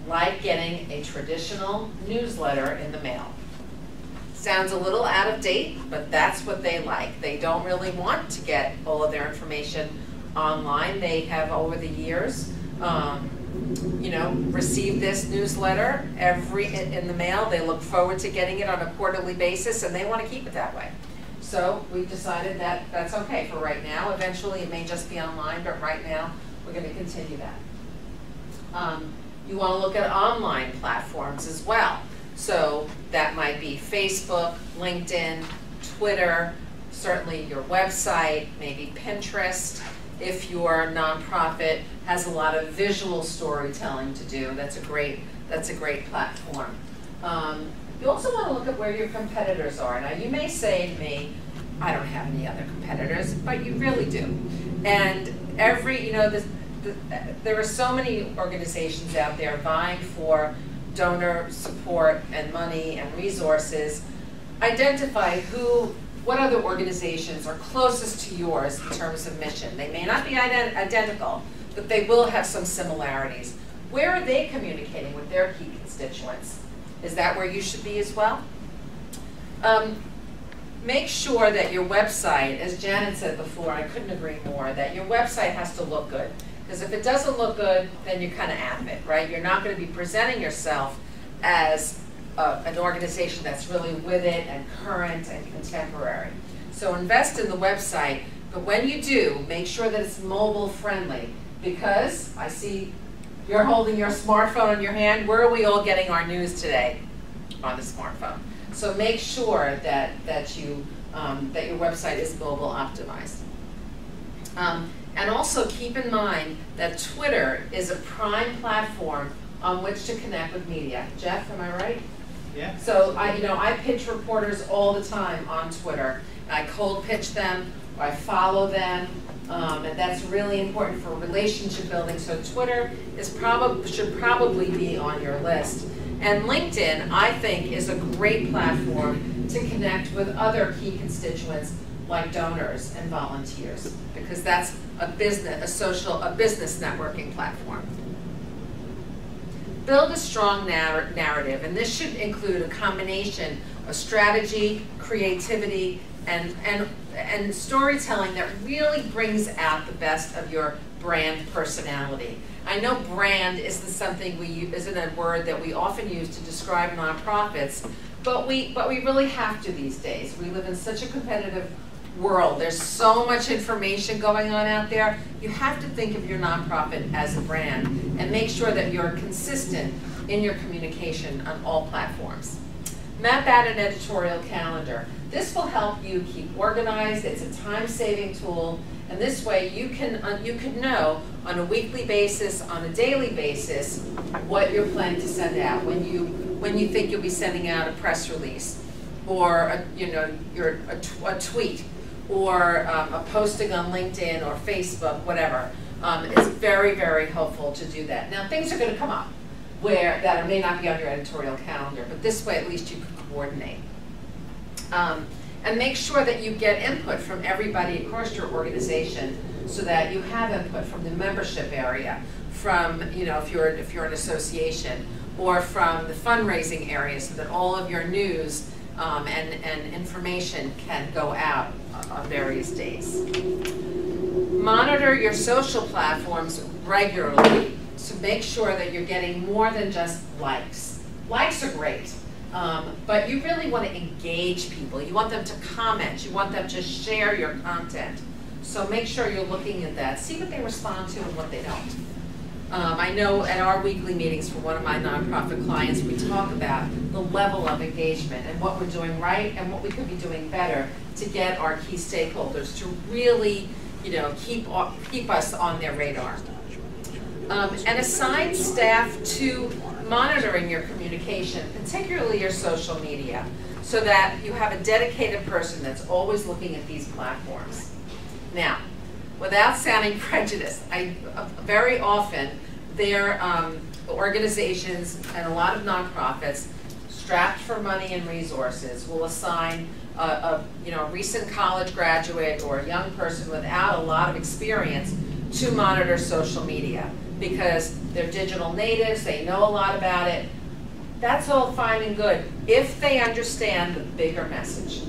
like getting a traditional newsletter in the mail. Sounds a little out of date, but that's what they like. They don't really want to get all of their information online. They have over the years um, you know, received this newsletter every in the mail. They look forward to getting it on a quarterly basis, and they want to keep it that way. So we've decided that that's okay for right now. Eventually, it may just be online, but right now, we're going to continue that. Um, you want to look at online platforms as well. So that might be Facebook, LinkedIn, Twitter, certainly your website, maybe Pinterest. If your nonprofit has a lot of visual storytelling to do, that's a great, that's a great platform. Um, you also want to look at where your competitors are. Now, you may say to me, I don't have any other competitors, but you really do. And every, you know, this, the, there are so many organizations out there vying for donor support and money and resources. Identify who, what other organizations are closest to yours in terms of mission. They may not be ident identical, but they will have some similarities. Where are they communicating with their key constituents? Is that where you should be as well? Um, make sure that your website, as Janet said before, I couldn't agree more, that your website has to look good. Because if it doesn't look good, then you're kind of it, right? You're not going to be presenting yourself as a, an organization that's really with it and current and contemporary. So invest in the website, but when you do, make sure that it's mobile friendly. Because I see you're holding your smartphone in your hand. Where are we all getting our news today? On the smartphone. So make sure that, that, you, um, that your website is mobile optimized. Um, and also keep in mind that Twitter is a prime platform on which to connect with media. Jeff, am I right? Yeah. So I, you know, I pitch reporters all the time on Twitter. I cold pitch them, I follow them, um, and that's really important for relationship building. So Twitter is probably should probably be on your list. And LinkedIn, I think, is a great platform to connect with other key constituents like donors and volunteers, because that's a business, a social, a business networking platform. Build a strong narr narrative, and this should include a combination of strategy, creativity, and, and, and storytelling that really brings out the best of your brand personality. I know brand isn't something we isn't a word that we often use to describe nonprofits, but we but we really have to these days. We live in such a competitive world. There's so much information going on out there. You have to think of your nonprofit as a brand and make sure that you're consistent in your communication on all platforms. Map out an editorial calendar. This will help you keep organized. It's a time-saving tool, and this way you can uh, you can know on a weekly basis, on a daily basis, what you're planning to send out when you when you think you'll be sending out a press release, or a, you know your a, a tweet, or um, a posting on LinkedIn or Facebook, whatever. Um, it's very very helpful to do that. Now things are going to come up where that may not be on your editorial calendar, but this way at least you can coordinate. Um, and make sure that you get input from everybody across your organization so that you have input from the membership area, from, you know, if you're, if you're an association, or from the fundraising area so that all of your news um, and, and information can go out on various days. Monitor your social platforms regularly to make sure that you're getting more than just likes. Likes are great, um, but you really want to engage people. You want them to comment. You want them to share your content. So make sure you're looking at that. See what they respond to and what they don't. Um, I know at our weekly meetings for one of my nonprofit clients, we talk about the level of engagement and what we're doing right and what we could be doing better to get our key stakeholders to really, you know, keep keep us on their radar. Um, and assign staff to monitoring your communication, particularly your social media, so that you have a dedicated person that's always looking at these platforms. Now, without sounding prejudiced, I uh, very often their um, organizations and a lot of nonprofits strapped for money and resources will assign a, a you know recent college graduate or a young person without a lot of experience to monitor social media because they're digital natives, they know a lot about it. That's all fine and good if they understand the bigger message.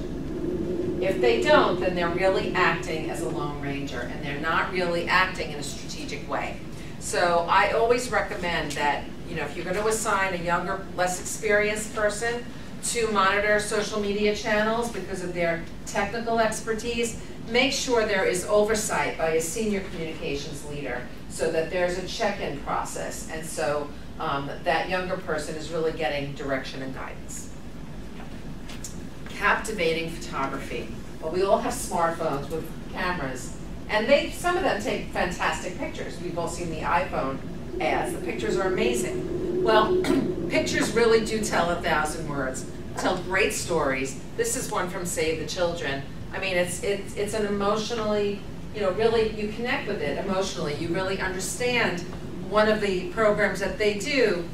If they don't, then they're really acting as a Lone Ranger and they're not really acting in a strategic way. So I always recommend that, you know, if you're going to assign a younger, less experienced person to monitor social media channels because of their technical expertise, make sure there is oversight by a senior communications leader so that there's a check-in process and so um, that younger person is really getting direction and guidance. Captivating photography. Well, we all have smartphones with cameras and they, some of them take fantastic pictures. We've all seen the iPhone ads. The pictures are amazing. Well, pictures really do tell a thousand words, tell great stories. This is one from Save the Children. I mean, it's, it's, it's an emotionally, you know, really, you connect with it emotionally. You really understand one of the programs that they do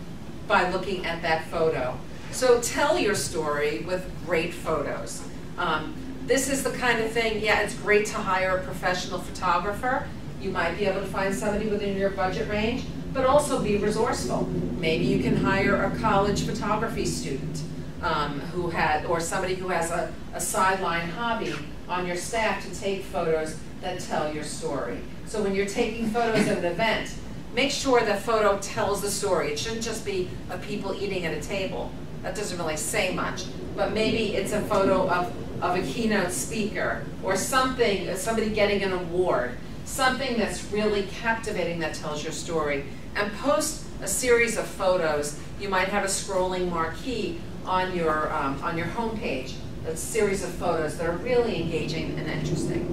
by looking at that photo. So tell your story with great photos. Um, this is the kind of thing, yeah, it's great to hire a professional photographer. You might be able to find somebody within your budget range, but also be resourceful. Maybe you can hire a college photography student um, who had, or somebody who has a, a sideline hobby on your staff to take photos that tell your story. So when you're taking photos of an event, make sure that photo tells the story. It shouldn't just be of people eating at a table. That doesn't really say much. But maybe it's a photo of of a keynote speaker or something, somebody getting an award, something that's really captivating that tells your story. And post a series of photos. You might have a scrolling marquee on your, um, on your homepage, a series of photos that are really engaging and interesting.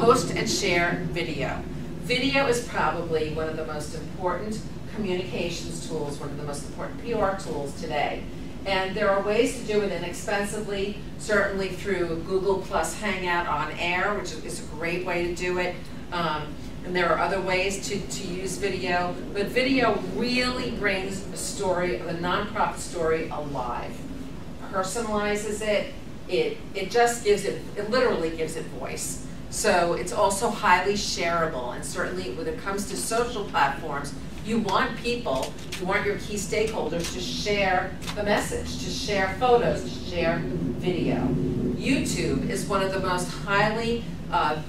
Post and share video. Video is probably one of the most important communications tools, one of the most important PR tools today. And there are ways to do it inexpensively, certainly through Google Plus Hangout on Air, which is a great way to do it. Um, and there are other ways to, to use video, but video really brings a story, a nonprofit story alive. Personalizes it, it, it just gives it, it literally gives it voice. So it's also highly shareable, and certainly when it comes to social platforms, you want people, you want your key stakeholders to share the message, to share photos, to share video. YouTube is one of the most highly, uh,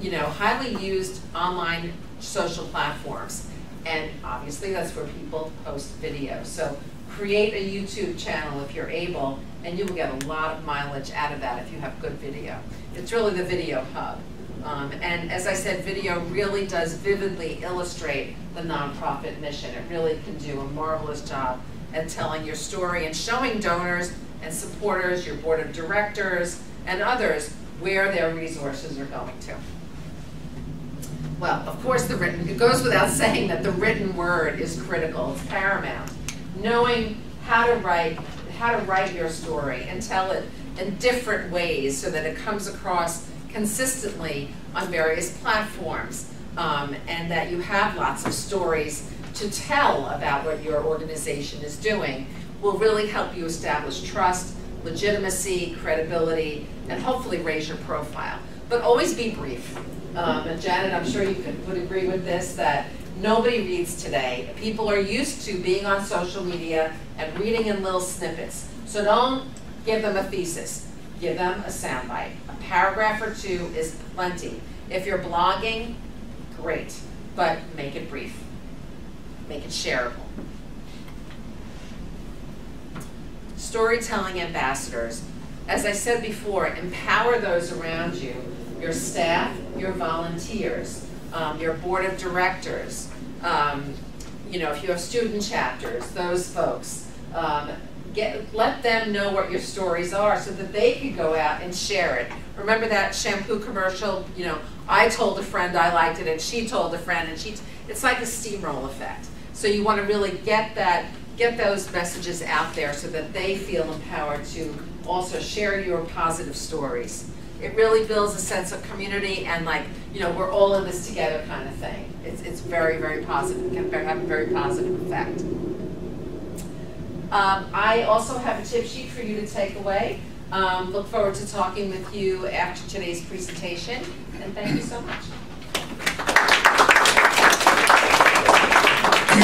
you know, highly used online social platforms. And obviously that's where people post video. So create a YouTube channel if you're able, and you will get a lot of mileage out of that if you have good video. It's really the video hub. Um, and as I said, video really does vividly illustrate the nonprofit mission. It really can do a marvelous job at telling your story and showing donors and supporters, your board of directors, and others where their resources are going to. Well, of course, the written, it goes without saying that the written word is critical, it's paramount. Knowing how to write, how to write your story and tell it in different ways so that it comes across consistently on various platforms um, and that you have lots of stories to tell about what your organization is doing will really help you establish trust, legitimacy, credibility, and hopefully raise your profile. But always be brief. Um, and Janet, I'm sure you could, would agree with this, that nobody reads today. People are used to being on social media and reading in little snippets. So don't give them a thesis. Give them a soundbite A paragraph or two is plenty. If you're blogging, great, but make it brief. Make it shareable. Storytelling ambassadors. As I said before, empower those around you, your staff, your volunteers, um, your board of directors, um, you know, if you have student chapters, those folks. Um, get, let them know what your stories are so that they can go out and share it. Remember that shampoo commercial? You know, I told a friend I liked it, and she told a friend, and she. It's like a steamroll effect. So you want to really get that, get those messages out there so that they feel empowered to also share your positive stories. It really builds a sense of community and like, you know, we're all in this together kind of thing. It's, it's very, very positive, can have a very positive effect. Um, I also have a tip sheet for you to take away. Um, look forward to talking with you after today's presentation, and thank you so much.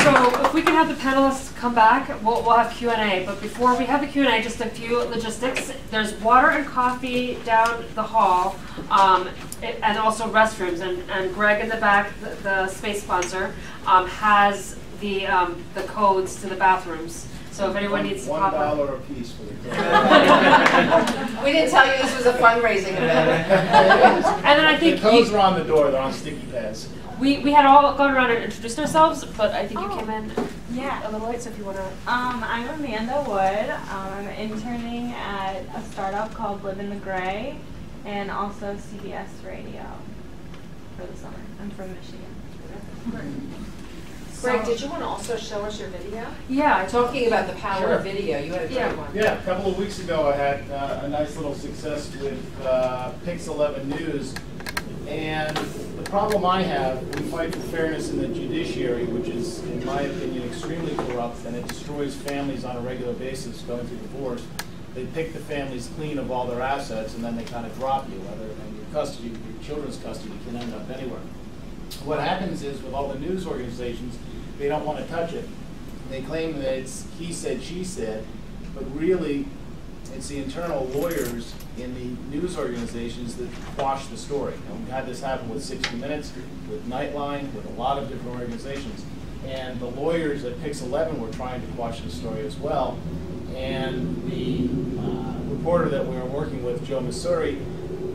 So if we can have the panelists come back, we'll, we'll have Q&A. But before we have the Q&A, just a few logistics. There's water and coffee down the hall, um, it, and also restrooms. And, and Greg in the back, the, the space sponsor, um, has the, um, the codes to the bathrooms. So if anyone needs to One pop up. dollar a piece for the. We didn't tell you this was a fundraising event. And then I think The codes you- are on the door, they're on sticky pads. We, we had all gone around and introduced ourselves, but I think you came in Yeah. a little late, so if you want to. Um, I'm Amanda Wood. Um, I'm interning at a startup called Live in the Gray and also CBS Radio for the summer. I'm from Michigan. Greg, did you want to also show us your video? Yeah. Talking about the power Sure. of video, you had a great one. Yeah, a couple of weeks ago, I had uh, a nice little success with uh, Pix 11 News. And the problem I have, we fight for fairness in the judiciary, which is, in my opinion, extremely corrupt, and it destroys families on a regular basis going through divorce. They pick the families clean of all their assets, and then they kind of drop you, whether in your custody, your children's custody, can end up anywhere. What happens is with all the news organizations, they don't want to touch it. They claim that it's he said, she said, but really, it's the internal lawyers in the news organizations that quash the story. And we've had this happen with 60 Minutes, with Nightline, with a lot of different organizations. And the lawyers at Pix 11 were trying to quash the story as well. And the uh, reporter that we were working with, Joe Mauceri,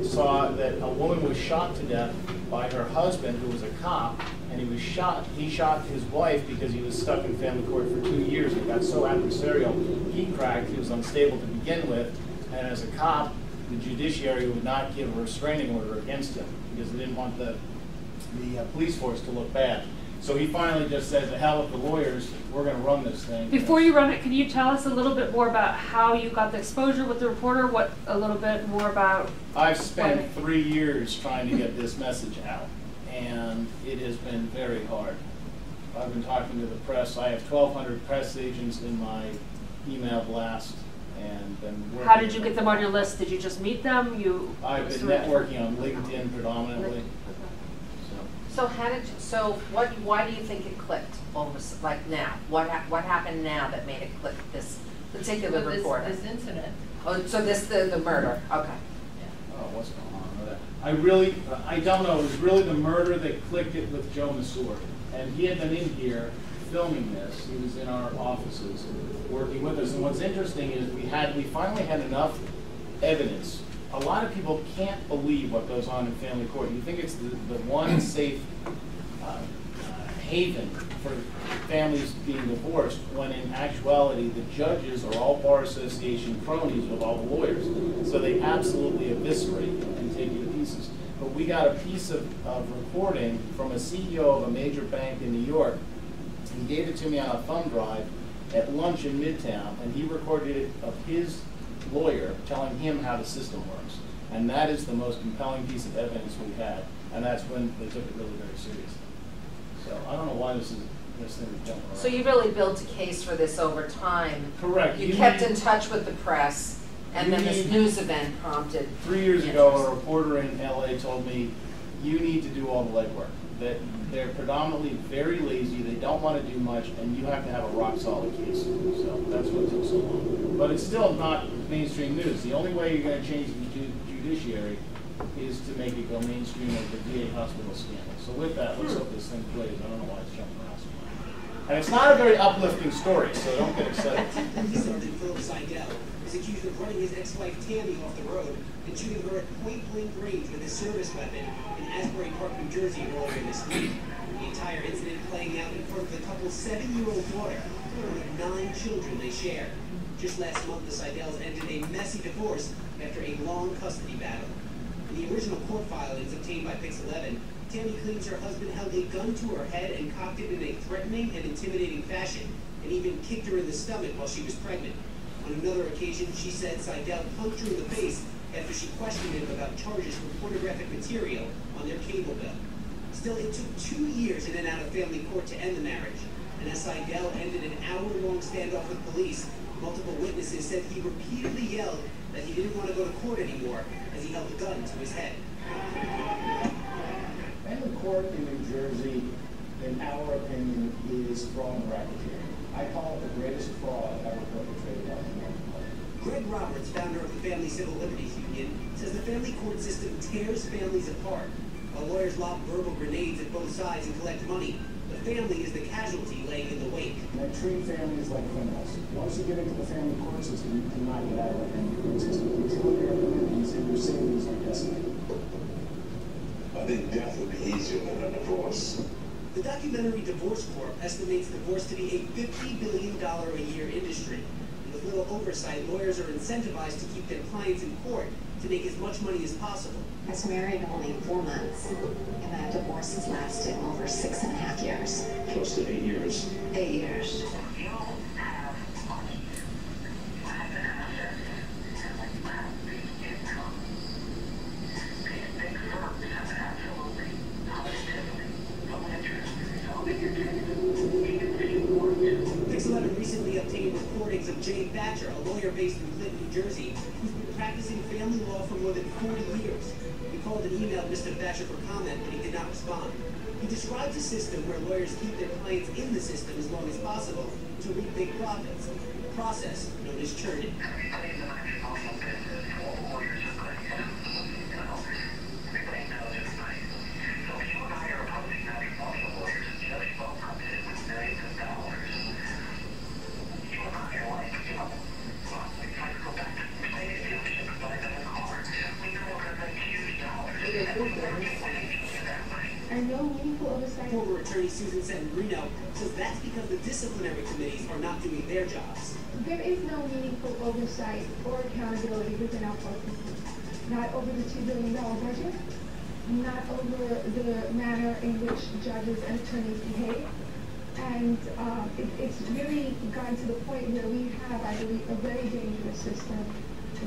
saw that a woman was shot to death by her husband, who was a cop, and he was shot. He shot his wife because he was stuck in family court for two years. It got so adversarial, he cracked. He was unstable to begin with, and as a cop, the judiciary would not give a restraining order against him because they didn't want the the uh, police force to look bad. So he finally just said, "The hell with the lawyers. We're going to run this thing." Before you run it, can you tell us a little bit more about how you got the exposure with the reporter? What a little bit more about? I've spent three years trying to get this message out, and it has been very hard. I've been talking to the press. I have 1,200 press agents in my email blast, and been working. How did you get them on your list? Did you just meet them? You? I've been networking on LinkedIn predominantly. So how did, you, so what, why do you think it clicked all of a sudden, like now? What, hap- what happened now that made it click, this particular Well, this- reporter? This incident. Oh, so this, the, the murder, okay. Oh, what's going on with that? I really, I don't know, it was really the murder that clicked it with Joe Masur. And he had been in here filming this, he was in our offices, working with us. And what's interesting is we had, we finally had enough evidence. A lot of people can't believe what goes on in family court. You think it's the, the one safe uh, uh, haven for families being divorced, when in actuality, the judges are all bar association cronies with all the lawyers. So they absolutely eviscerate pieces. But we got a piece of, of recording from a CEO of a major bank in New York. He gave it to me on a thumb drive at lunch in Midtown, and he recorded it of his lawyer telling him how the system works. And that is the most compelling piece of evidence we had, and that's when they took it really very seriously. So I don't know why this is, this thing is jumping around. So you really built a case for this over time. Correct. You You kept in touch with the press, and then this news event prompted. Three years ago, a reporter in LA told me, you need to do all the legwork. That they're predominantly very lazy, they don't want to do much, and you have to have a rock solid case. So that's what took so long. But it's still not mainstream news. The only way you're going to change the ju- judiciary is to make it go mainstream like the VA hospital scandal. So with that, let's hmm. hope this thing plays. I don't know why it's jumping around so much. And it's not a very uplifting story, so don't get excited. Accused of running his ex-wife Tammy off the road and shooting her at point-blank range with his service weapon in Asbury Park, New Jersey earlier this week. The entire incident playing out in front of the couple's seven-year-old daughter, one of nine children they share. Just last month, the Seidles ended a messy divorce after a long custody battle. In the original court filings obtained by Pix 11, Tammy claims her husband held a gun to her head and cocked it in a threatening and intimidating fashion, and even kicked her in the stomach while she was pregnant. On another occasion, she said Seidle punched her in the face after she questioned him about charges for pornographic material on their cable bill. Still, it took two years in and out of family court to end the marriage, and as Seidle ended an hour-long standoff with police, multiple witnesses said he repeatedly yelled that he didn't want to go to court anymore as he held a gun to his head. Family court in New Jersey, in our opinion, is fraud and racketeering. I call it the greatest fraud ever perpetrated Greg Roberts, founder of the Family Civil Liberties Union, says the family court system tears families apart. While lawyers lob verbal grenades at both sides and collect money, the The family is the casualty laying in the wake. And they treat families like criminals. Once you get into the family court system, you cannot get out of the family court system. You kill your abilities and your savings are decimated. I think death would be easier than a divorce. The documentary Divorce Corp estimates divorce to be a $50 billion a year industry. And with little oversight, lawyers are incentivized to keep their clients in court to make as much money as possible. I was married only four months, and that divorce has lasted over six and a half years. Close to eight years. Eight years. Pix 11 recently obtained recordings of Jay Thatcher, a lawyer based in Clinton, New Jersey, who's been practicing family law for more than 40 years. We called and emailed Mr. Thatcher for comment, but he did not respond. He describes a system where lawyers keep their clients in the system as long as possible to reap big profits, a process known as churning. and no meaningful oversight. Former attorney Susan Severino says that's because the disciplinary committees are not doing their jobs. There is no meaningful oversight or accountability within our system. Not over the $2 billion budget, not over the manner in which judges and attorneys behave. And uh, it, it's really gotten to the point where we have, I believe, a very dangerous system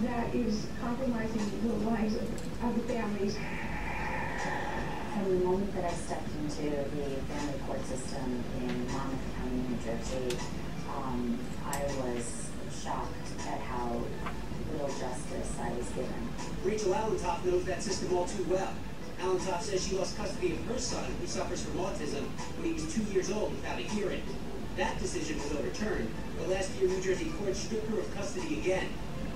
that is compromising the lives of, of the families. From the moment that I stepped into the family court system in Monmouth County, New Jersey, um, I was shocked justice I was given. Rachel Allentoff knows that system all too well. Allentoff says she lost custody of her son, who suffers from autism, when he was two years old without a hearing. That decision was overturned, but last year New Jersey courts stripped her of custody again.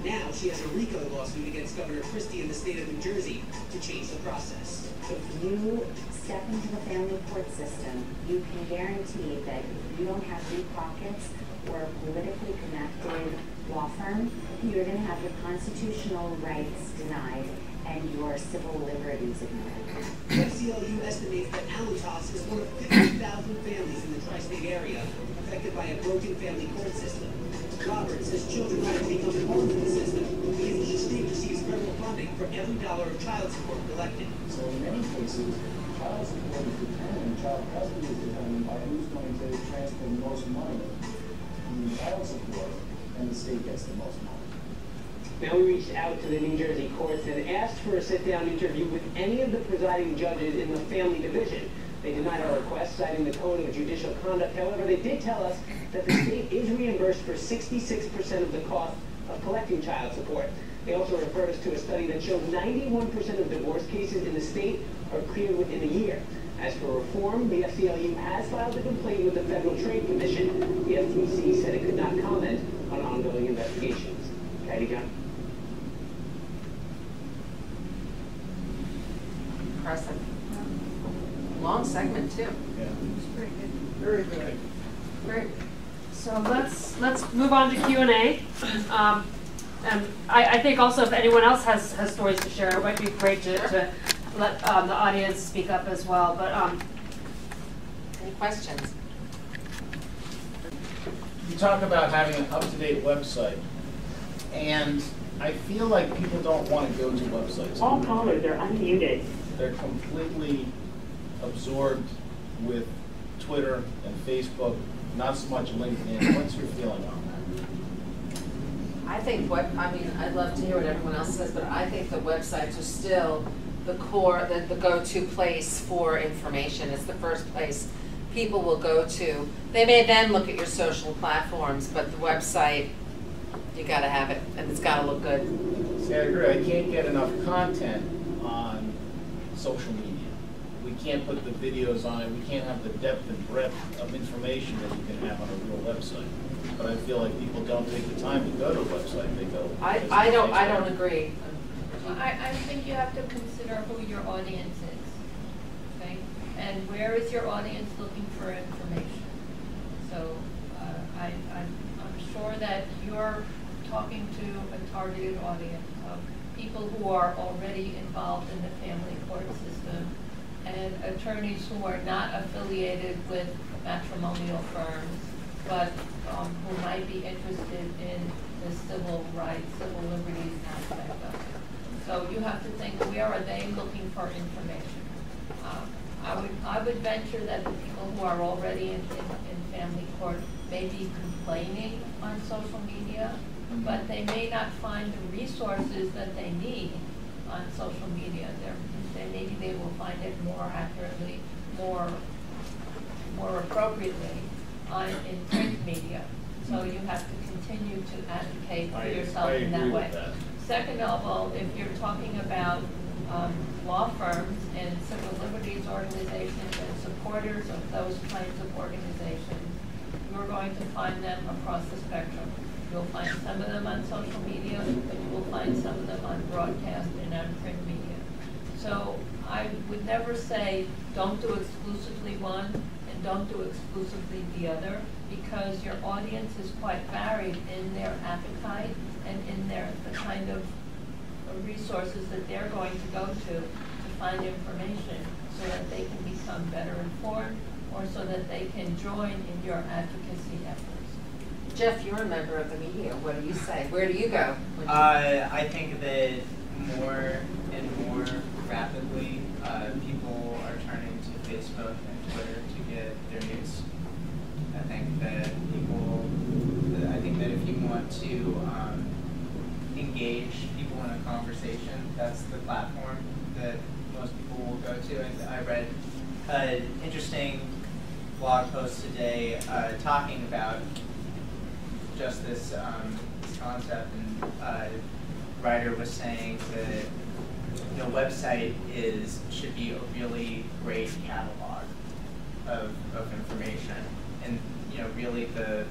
Now she has a RICO lawsuit against Governor Christie in the state of New Jersey to change the process. If you step into the family court system, you can guarantee that if you don't have deep pockets or politically connected law firm, you're going to have your constitutional rights denied and your civil liberties ignored. FCLU estimates that Allentoff is one of 50,000 families in the tri-state area affected by a broken family court system. Robert says children are become part of the system because each state receives federal funding for every dollar of child support collected. So in many cases, child support is determined, child custody is determined by who's going to transfer the most money in child support, and the state gets the most money. Now we reached out to the New Jersey courts and asked for a sit-down interview with any of the presiding judges in the family division. They denied our request, citing the Code of Judicial Conduct. However, they did tell us that the state is reimbursed for 66% of the cost of collecting child support. They also referred us to a study that showed 91% of divorce cases in the state are cleared within a year. As for reform, the FCLU has filed a complaint with the Federal Trade Commission. The FTC said it could not comment on ongoing investigations. Patty John? Impressive. Long segment too. Yeah. Very good. Great. So let's, let's move on to Q and A. Um, and I, I think also if anyone else has, has stories to share, it might be great to, to let, um, the audience speak up as well, but, um, Any questions? You talk about having an up-to-date website, and I feel like people don't want to go to websites. All callers are unmuted. They're completely absorbed with Twitter and Facebook, not so much LinkedIn. What's your feeling on that? I think what, I mean, I'd love to hear what everyone else says, but I think the websites are still the core, the, the go-to place for information. It's the first place people will go to. They may then look at your social platforms, but the website, you gotta have it, and it's gotta look good. See, I agree. I can't get enough content on social media. We can't put the videos on it. We can't have the depth and breadth of information that you can have on a real website. But I feel like people don't take the time to go to a website. They go. I, I don't, I don't agree. I, I think you have to consider who your audience is, okay? and where is your audience looking for information? So uh, I, I'm, I'm sure that you're talking to a targeted audience of people who are already involved in the family court system and attorneys who are not affiliated with matrimonial firms, but um, who might be interested in the civil rights, civil liberties aspect of it. So you have to think, where are they looking for information? Um, I would, I would venture that the people who are already in, in, in family court may be complaining on social media, but they may not find the resources that they need on social media. They're, they, maybe they will find it more accurately, more, more appropriately on, in print media. So you have to continue to advocate for I- yourself I in that agree with way. Second of all, if you're talking about um, law firms and civil liberties organizations and supporters of those kinds of organizations, you're going to find them across the spectrum. You'll find some of them on social media, but you will find some of them on broadcast and on print media. So I would never say, don't do exclusively one and don't do exclusively the other, because your audience is quite varied in their appetite and in their, the kind of resources that they're going to go to to find information so that they can become better informed or so that they can join in your advocacy efforts. Jeff, you're a member of the media. What do you say? Where do you go? you- Uh, I think that more and more rapidly, uh, people are turning to Facebook and Twitter to get their news. I think that people, I think that if you want to um, engage people in a conversation, that's the platform that most people will go to. And I read an interesting blog post today uh, talking about just this, um, this concept, and uh, writer was saying that the website is should be a really great catalog of, of information, and you know, really the,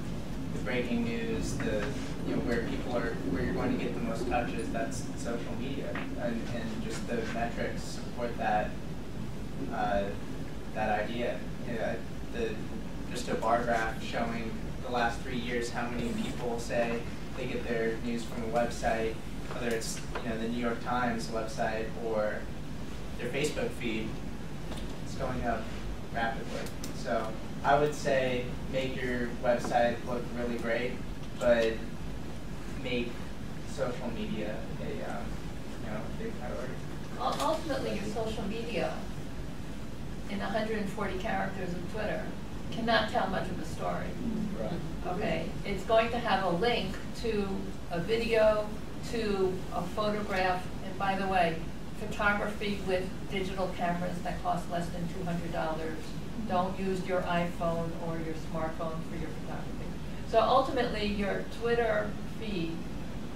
the breaking news, the you know, where people are, where you're going to get the most touches, that's social media, and, and just the metrics support that uh, that idea. Yeah, the just a bar graph showing the last three years how many people say they get their news from a website, whether it's you know the New York Times website or their Facebook feed. It's going up rapidly. So I would say make your website look really great, but make social media a um, you know big priority. Ul- Ultimately, your social media in 140 characters of Twitter cannot tell much of a story. Right. Okay, it's going to have a link to a video, to a photograph, and by the way, photography with digital cameras that cost less than two hundred dollars. Don't use your iPhone or your smartphone for your photography. So ultimately, your Twitter feed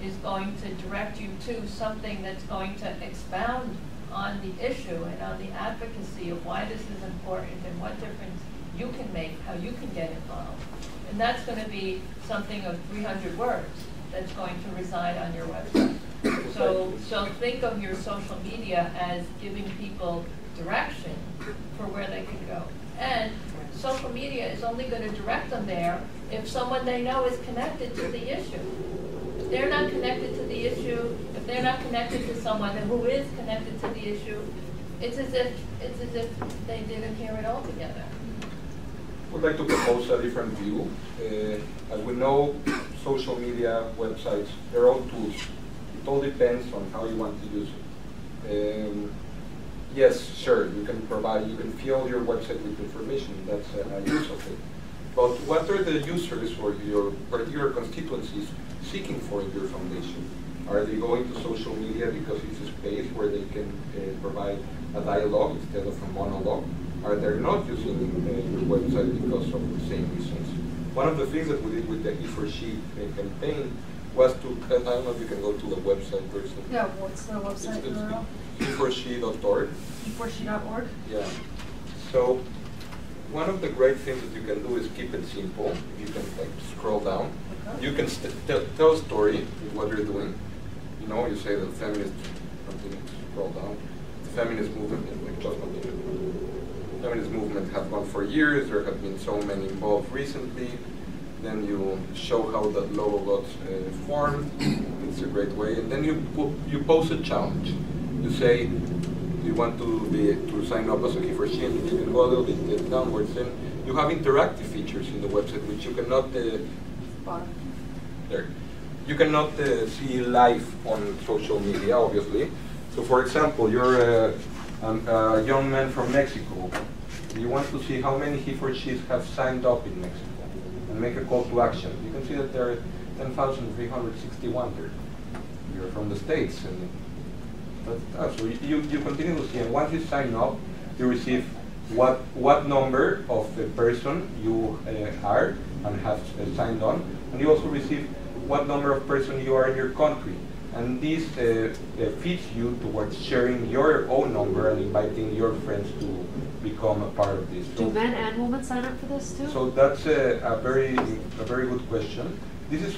is going to direct you to something that's going to expound on the issue and on the advocacy of why this is important and what difference you can make, how you can get involved. And that's going to be something of 300 words that's going to reside on your website. So, so think of your social media as giving people direction for where they can go. And social media is only going to direct them there if someone they know is connected to the issue. If they're not connected to the issue, if they're not connected to someone who is connected to the issue, it's as if, it's as if they didn't hear it altogether. would like to propose a different view. Uh, as we know, social media, websites, they're all tools. It all depends on how you want to use it. Um, yes, sure, you can provide, you can fill your website with information, that's a, use of it. But what are the users or your particular constituencies seeking for in your foundation? Are they going to social media because it's a space where they can uh, provide a dialogue instead of a monologue? Are they not using uh, your website because of the same reasons? One of the things that we did with the He for She uh, campaign was to, I don't know if you can go to the website person. Yeah, what's the website It's- it's URL? He4she.org. He4she.org? Yeah. So one of the great things that you can do is keep it simple. You can like scroll down. You can st- tell, tell a story what you're doing. You know, you say the feminist, something, scroll down. The feminist movement, like feminist movement has gone for years. There have been so many involved recently. Then you show how that logo got uh, formed. It's a great way. And then you you pose a challenge. You say, you want to be to sign up as a she? And you can go a little bit uh, downwards. And you have interactive features in the website which you cannot uh, there. You cannot uh, see live on social media, obviously. So, for example, you're a, um, a young man from Mexico. You want to see how many he or she have signed up in Mexico and make a call to action. You can see that there are 10,361 there. You're from the States. and So you, you continue to see, and once you sign up, you receive what, what number of the person you uh, are and have uh, signed on, and you also receive what number of person you are in your country. And this uh, uh, feeds you towards sharing your own number and inviting your friends to become a part of this. Do men and women sign up for this too? So that's a, a very a very good question. This is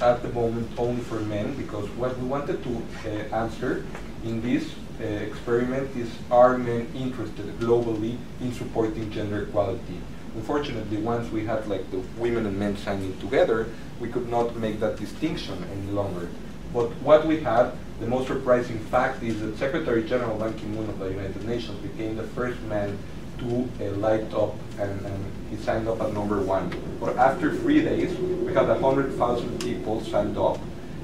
at the moment only for men because what we wanted to uh, answer in this uh, experiment is are men interested globally in supporting gender equality? Unfortunately, once we had like the women and men signing together, we could not make that distinction any longer. But what we had, the most surprising fact is that Secretary General Ban Ki-moon of the United Nations became the first man to uh, light up and, and, he signed up at number one. But after three days, we had 100,000 people signed up.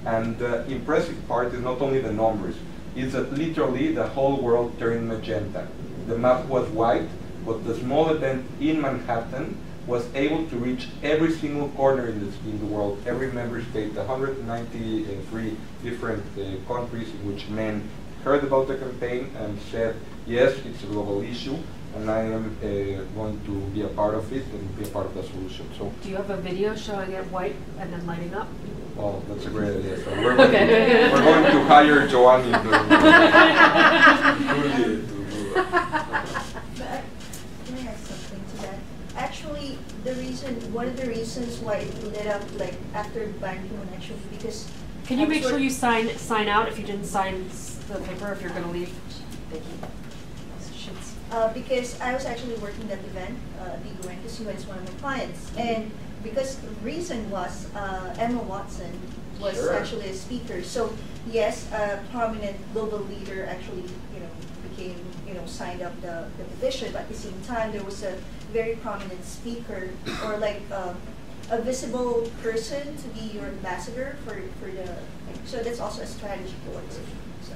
And the impressive part is not only the numbers, it's that literally the whole world turned magenta. The map was white, but the small event in Manhattan was able to reach every single corner in, this, in the world, every member state, 193 different uh, countries in which men heard about the campaign and said, yes, it's a global issue, and I am uh, going to be a part of it and be a part of the solution. So, Do you have a video showing it white and then lighting up? well, that's a great idea. So we're, going, to, we're going to hire Joanne to, to, to do that. But I- Can I add something to that? Actually, the reason, one of the reasons why it lit up like after Ban Ki-moon actually, because. Can you I was make sure work- you sign, sign out if you didn't sign the paper if you're gonna leave? Thank you. Uh, because I was actually working that event, uh, the Guencas UN is one of my clients. And because the reason was, uh, Emma Watson was Sure. actually a speaker. So yes, a prominent global leader actually, you know, became, you know, signed up the, the petition. But at the same time, there was a very prominent speaker or like, uh, a visible person to be your ambassador for, for the, so that's also a strategy towards it, so.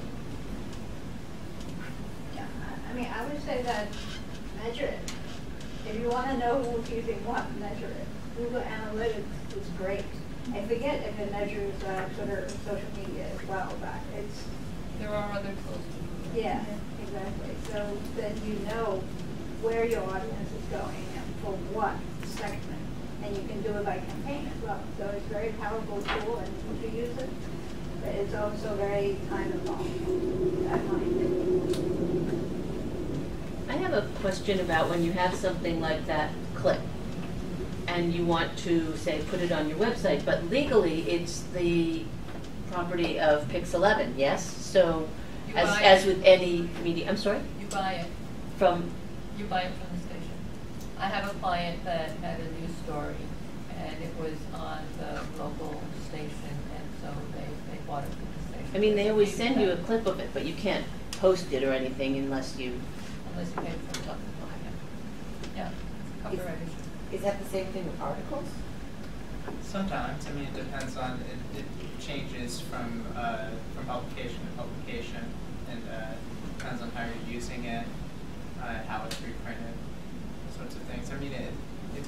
Yeah, I- I mean, I would say that measure it. If you want to know who's using what, measure it. Google Analytics is great. I forget if it measures uh, Twitter and social media as well, but it's, There are other tools to do that. yeah, exactly. So then you know where your audience is going and for what segment. And you can do it by campaign as well. So it's a very powerful tool and if you use it, but it's also very time involved. I find. I have a question about when you have something like that clip and you want to say put it on your website, but legally it's the property of Pix 11, yes? So You as, as with any media, I'm sorry? You buy it. From, You buy it from the station. I have a client that had a news story, and it was on the local station, and so they, they bought it from the station. I mean, they always send you a clip of it, but you can't post it or anything unless you, Unless you pay for it. Yeah, copyright issue. Is that the same thing with articles? Sometimes, I mean, it depends on, it, it changes from, uh, from publication to publication, and, uh, depends on how you're using it, uh, how it's reprinted, those sorts of things. I mean, it, it,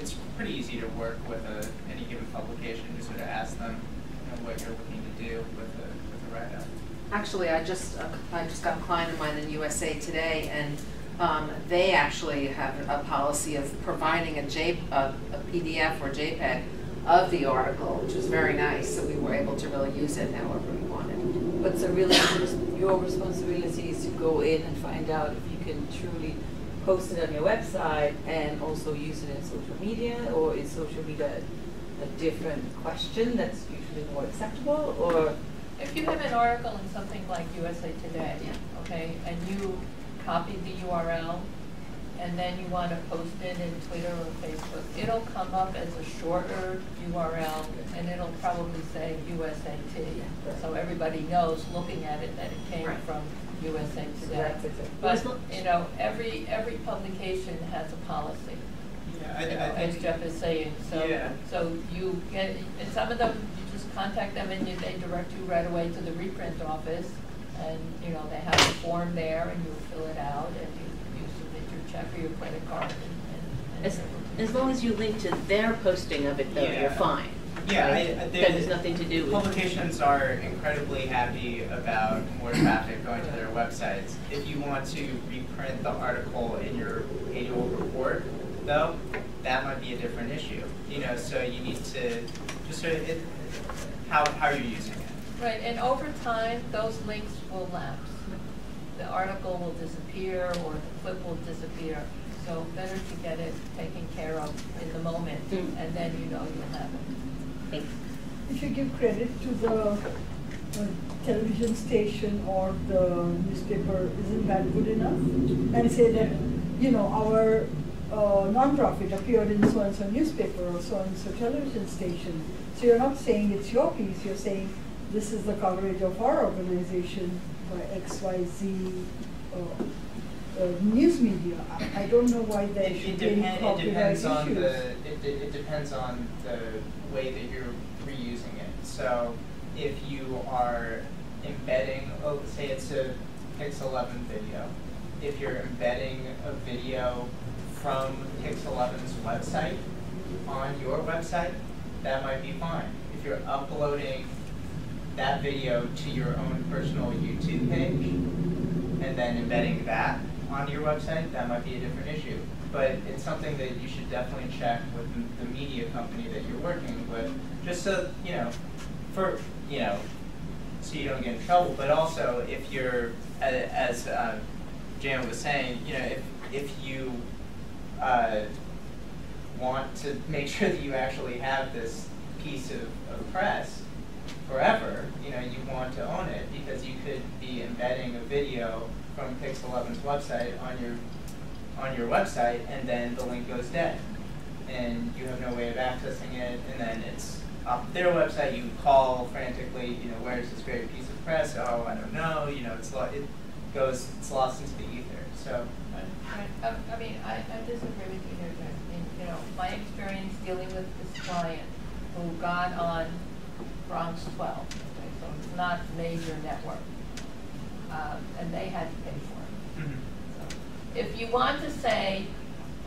it's pretty easy to work with a, any given publication, to sort of ask them, you know, what you're looking to do with the, with the write-up. Actually, I just, uh, I just got a client of mine in USA Today, and um, they actually have a policy of providing a J, a a PDF or JPEG of the article, which was very nice, so we were able to really use it however we wanted. But so really, your responsibility is to go in and find out if you can truly post it on your website and also use it in social media, or is social media a different question that's usually more acceptable, or? If you have an article in something like USA Today, okay, and you copied the URL and then you want to post it in Twitter or Facebook, it'll come up as a shorter URL, and it'll probably say USAT. So everybody knows, looking at it, that it came Right. from USA Today. That's. But, you know, every, every publication has a policy. Yeah, I- You know, I As think- Jeff is saying, so, Yeah. so you get, and some of them, you just contact them and you, they direct you right away to the reprint office. And, you know, they have a form there and you fill it out and you, you submit your check or your credit card and, and- and. As, as long as you link to their posting of it though, you're fine. Yeah, right? I, I, That has nothing to do with. Publications are incredibly happy about more traffic going to their websites. If you want to reprint the article in your annual report, though, that might be a different issue. You know, so you need to just sort of it, how how you're using it. Right, and over time, those links will lapse. The article will disappear or the clip will disappear. So better to get it taken care of in the moment, hmm. and then you know you'll have it. If you give credit to the uh, television station or the newspaper, isn't that good enough? And say that, you know, our uh, nonprofit appeared in so-and-so newspaper or so-and-so television station. So you're not saying it's your piece, you're saying this is the coverage of our organization by X, Y, Z, uh, uh, Uh, news media. I, I don't know why there It, should it, be depend, it depends on issues. the it, it, it depends on the way that you're reusing it. So if you are embedding, oh, say it's a Pix 11 video, if you're embedding a video from Pix 11's website on your website, that might be fine. If you're uploading that video to your own personal YouTube page and then embedding that on your website, that might be a different issue. But it's something that you should definitely check with the media company that you're working with, just so, you know, for, you know, so you don't get in trouble, but also if you're, as uh, Jan was saying, you know, if, if you uh, want to make sure that you actually have this piece of, of press forever, you know, you want to own it because you could be embedding a video from Pix 11's website on your on your website and then the link goes dead and you have no way of accessing it and then it's off their website you call frantically you know where's this great piece of press oh I don't know you know it's it goes it's lost into the ether so I, I mean, I, I disagree with you here, Jen. I mean, you know, my experience dealing with this client who got on Bronx twelve, okay, so it's not major network. Um, and they had to pay for it. So, If you want to say,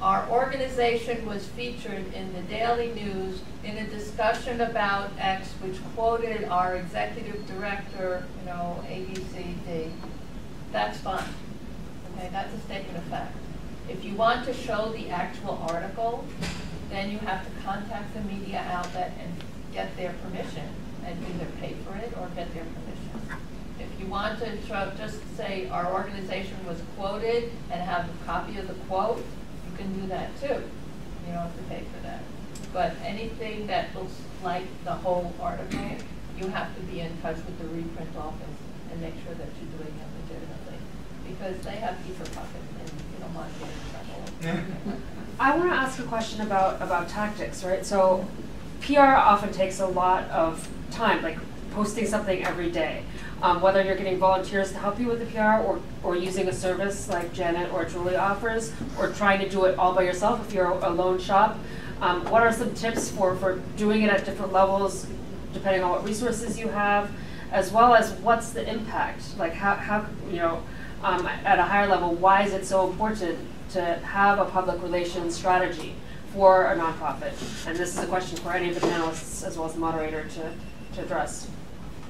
our organization was featured in the Daily News in a discussion about X, which quoted our executive director, you know, A, B, C, D, that's fine. Okay, that's a statement of fact. If you want to show the actual article, then you have to contact the media outlet and get their permission and either pay for it or get their permission. You want to just say our organization was quoted and have a copy of the quote, you can do that too. You don't have to pay for that. But anything that looks like the whole article, you have to be in touch with the reprint office and make sure that you're doing it legitimately. Because they have deeper pockets and you don't want to get in trouble. I want to ask a question about, about tactics, right? So PR often takes a lot of time, like posting something every day. Um, whether you're getting volunteers to help you with the PR or, or using a service like Janet or Julie offers, or trying to do it all by yourself if you're a lone shop. Um, what are some tips for, for doing it at different levels, depending on what resources you have, as well as what's the impact? Like how, how you know, um, at a higher level, why is it so important to have a public relations strategy for a nonprofit? And this is a question for any of the panelists as well as the moderator to, to address.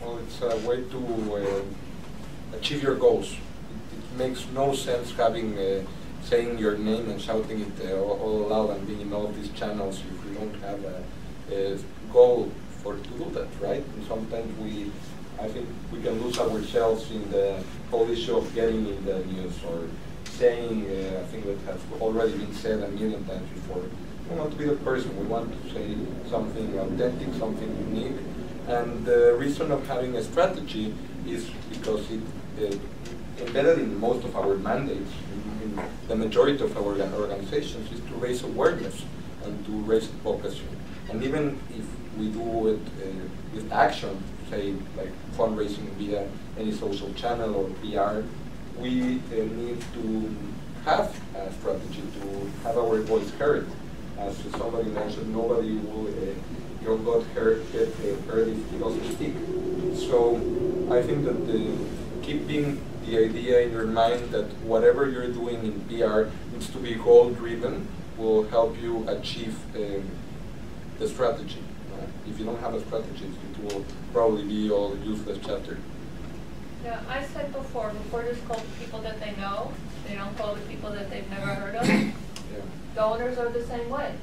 Well, it's a way to uh, achieve your goals. It, it makes no sense having uh, saying your name and shouting it uh, all, loud and being in all these channels if you don't have a, a goal for to do that, right? And sometimes we, I think we can lose ourselves in the whole issue of getting in the news or saying uh, a thing that has already been said a million times before. We want to be the person. We want to say something authentic, something unique. And the reason of having a strategy is because it uh, embedded in most of our mandates, in, in the majority of our organizations, is to raise awareness and to raise advocacy. And even if we do it uh, with action, say like fundraising via any social channel or PR, we uh, need to have a strategy to have our voice heard. As somebody mentioned, nobody will uh, your heard, get if he doesn't. So I think that the, keeping the idea in your mind that whatever you're doing in PR needs to be goal-driven will help you achieve um, the strategy. Uh, if you don't have a strategy, it will probably be all useless chatter. Yeah, I said before, reporters call the people that they know, they don't call the people that they've never heard of. Donors are the same way.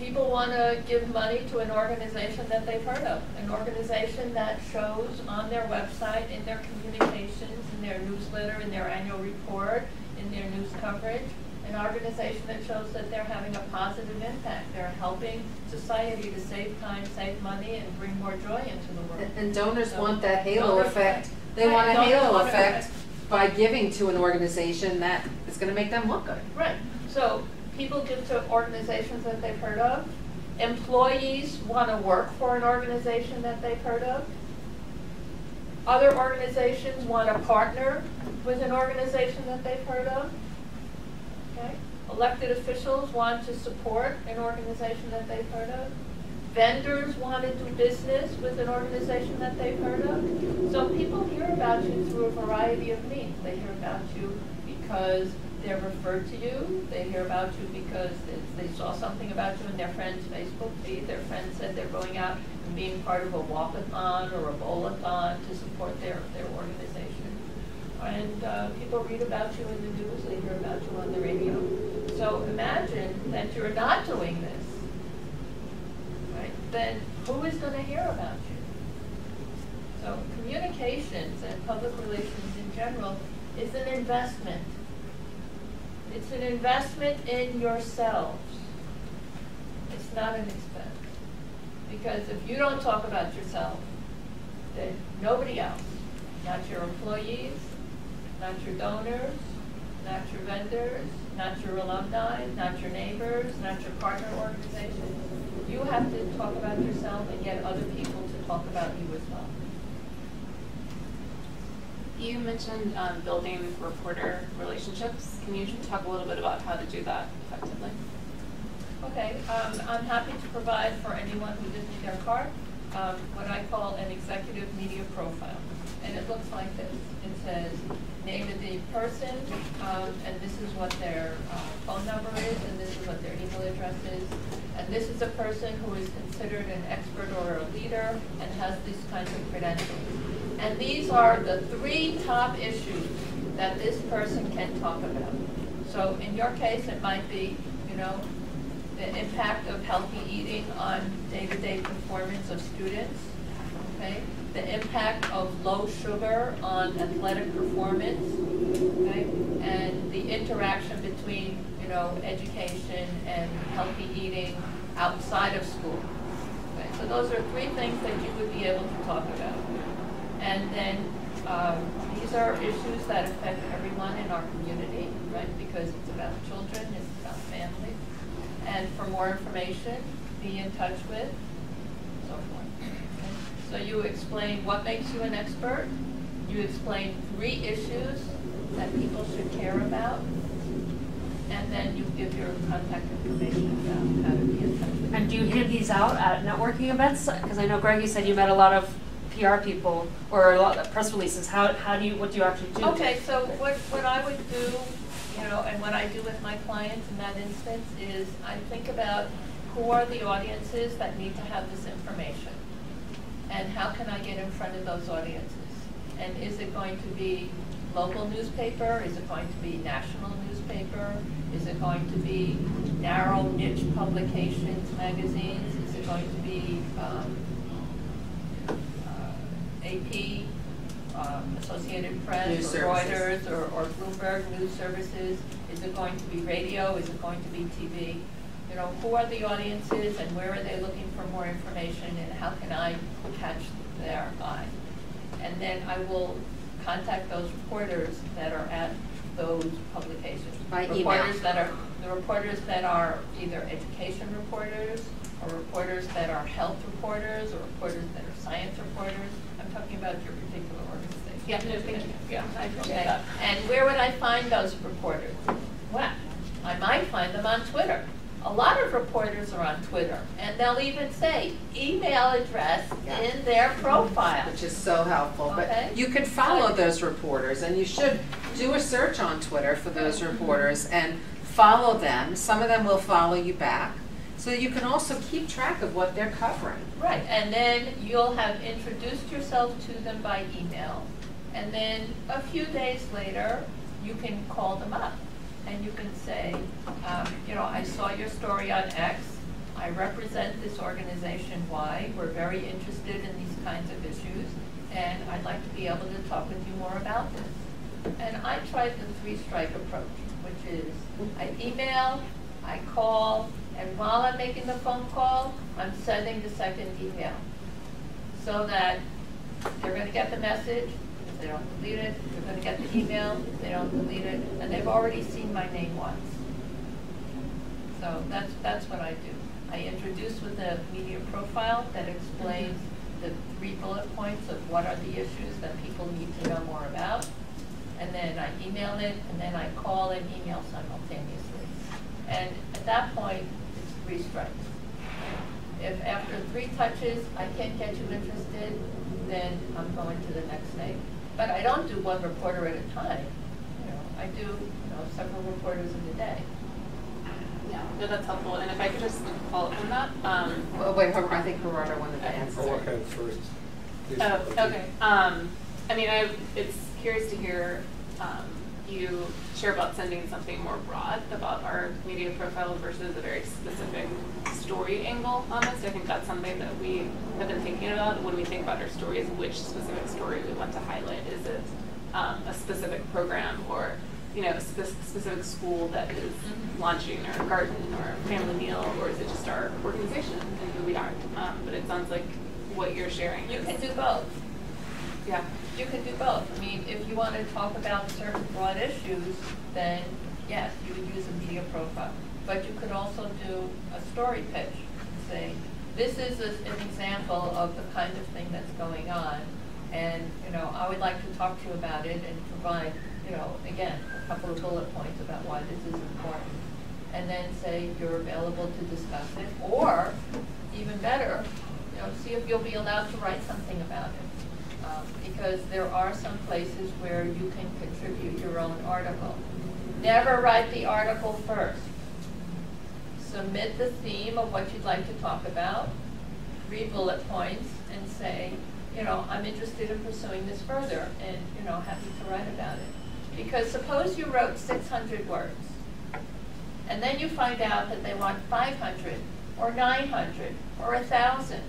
People want to give money to an organization that they've heard of, an organization that shows on their website, in their communications, in their newsletter, in their annual report, in their news coverage, an organization that shows that they're having a positive impact. They're helping society to save time, save money, and bring more joy into the world. And- donors So, want that halo effect. They Right, want a donors halo it. effect by giving to an organization that is gonna make them look good. Right, so people give to organizations that they've heard of. Employees want to work for an organization that they've heard of. Other organizations want to partner with an organization that they've heard of. Okay? Elected officials want to support an organization that they've heard of. Vendors want to do business with an organization that they've heard of. So people hear about you through a variety of means. They hear about you because they're referred to you. They hear about you because they, saw something about you in their friend's Facebook feed. Their friend said they're going out and being part of a walkathon or a bowl-a-thon to support their, their organization. And uh, people read about you in the news, they hear about you on the radio. So imagine that you're not doing this, right? Then who is going to hear about you? So communications and public relations in general is an investment. It's an investment in yourselves. It's not an expense. Because if you don't talk about yourself, then nobody else, not your employees, not your donors, not your vendors, not your alumni, not your neighbors, not your partner organizations, you have to talk about yourself and get other people to talk about you as well. You mentioned um, building reporter relationships. Can you talk a little bit about how to do that effectively? Okay, um, I'm happy to provide for anyone who gives me their card, um, what I call an executive media profile. And it looks like this. It says, name of the person, um, and this is what their uh, phone number is, and this is what their email address is. And this is a person who is considered an expert or a leader and has these kinds of credentials. And these are the three top issues that this person can talk about. So in your case, it might be, you know, the impact of healthy eating on day-to-day performance of students, okay? The impact of low sugar on athletic performance, okay? And the interaction between, you know, education and healthy eating outside of school. Okay, so those are three things that you would be able to talk about. And then um, these are issues that affect everyone in our community, right? Because it's about children, it's about families. And for more information, be in touch with, so forth. Okay? So you explain what makes you an expert. You explain three issues that people should care about. And then you give your contact information about how to be in touch with. And do you hand these out at networking events? Because I know Greg, you said you met a lot of PR people or a lot of press releases. How, how do you, what do you actually do? Okay, so what, what I would do, you know, and what I do with my clients in that instance is I think about who are the audiences that need to have this information? And how can I get in front of those audiences? And is it going to be local newspaper? Is it going to be national newspaper? Is it going to be narrow niche publications, magazines? Is it going to be um, AP, um, Associated Press, News or. Reuters, or, or Bloomberg News Services? Is it going to be radio? Is it going to be TV? You know, who are the audiences and where are they looking for more information and how can I catch their eye? and then I will contact those reporters that are at those publications. By email. That are, the reporters that are either education reporters, or reporters that are health reporters, or reporters that are science reporters. I'm talking about your particular organization. Yeah, no, thank you. Yeah, I appreciate Okay, that. and where would I find those reporters? Well, I might find them on Twitter. A lot of reporters are on Twitter, and they'll even say email address in their profile. Which is so helpful, Okay. but you can follow those reporters, and you should do a search on Twitter for those mm-hmm. reporters and follow them. Some of them will follow you back, so you can also keep track of what they're covering. Right, and then you'll have introduced yourself to them by email, and then a few days later, you can call them up, and you can say, um, you know, I saw your story on X, I represent this organization Y, we're very interested in these kinds of issues, and I'd like to be able to talk with you more about this. And I tried the three-strike approach, which is I email, I call, and while I'm making the phone call, I'm sending the second email. So that they're gonna get the message, if they don't delete it, they're gonna get the email, if they don't delete it, and they've already seen my name once. So that's, that's what I do. I introduce with a media profile that explains the three bullet points of what are the issues that people need to know more about. And then I email it, and then I call and email simultaneously. And at that point, three strikes. If after three touches, I can't get you interested, then I'm going to the next thing. But I don't do one reporter at a time. You know, I do, you know, several reporters in a day. Yeah, no, that's helpful. And if I could just follow up on that, um. Well, wait, Ger- I think Gerardo wanted to answer. Go ahead first. Please. Oh, okay. Um, I mean, I, it's curious to hear, um, you share about sending something more broad about our media profile versus a very specific story angle on this. I think that's something that we have been thinking about when we think about our stories, which specific story we want to highlight. Is it, um, a specific program or, you know, a spe- specific school that is launching or a garden or a family meal, or is it just our organization and who we are? Um, but it sounds like what you're sharing You is- can do both. Yeah. You can do both. I mean, if you want to talk about certain broad issues, then yes, you would use a media profile. But you could also do a story pitch, saying, this is a- an example of the kind of thing that's going on. And, you know, I would like to talk to you about it and provide, you know, again, a couple of bullet points about why this is important. And then say you're available to discuss it, or even better, you know, see if you'll be allowed to write something about it. Um, Because there are some places where you can contribute your own article. Never write the article first. Submit the theme of what you'd like to talk about, read bullet points, and say, you know, I'm interested in pursuing this further, and, you know, happy to write about it. Because suppose you wrote six hundred words, and then you find out that they want five hundred, or nine hundred, or a thousand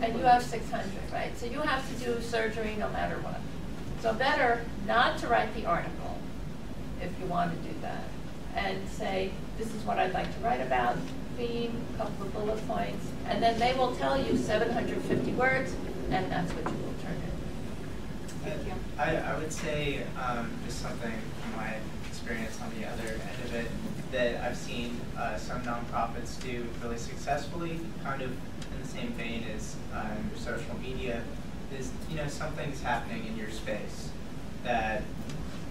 and you have six hundred, right? So you have to do surgery no matter what. So better not to write the article, if you want to do that, and say, this is what I'd like to write about, theme, couple of bullet points, and then they will tell you seven hundred fifty words, and that's what you will turn in. Thank you. I, I would say, um, just something from my experience on the other end of it, that I've seen, uh, some nonprofits do really successfully, kind of in the same vein as, uh, your social media, is, you know, something's happening in your space that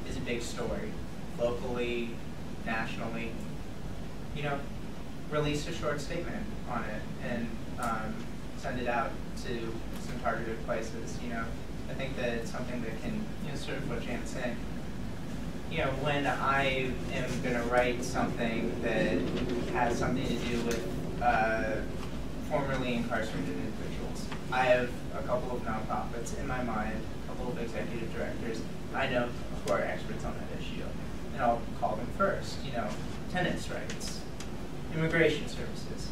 is a big story, locally, nationally, you know, release a short statement on it and, um, send it out to some targeted places, you know. I think that it's something that can, you know, sort of what Jan's saying. You know, when I am gonna write something that has something to do with, uh, formerly incarcerated individuals, I have a couple of nonprofits in my mind, a couple of executive directors I know who are experts on that issue. And I'll call them first, you know, tenants' rights, immigration services.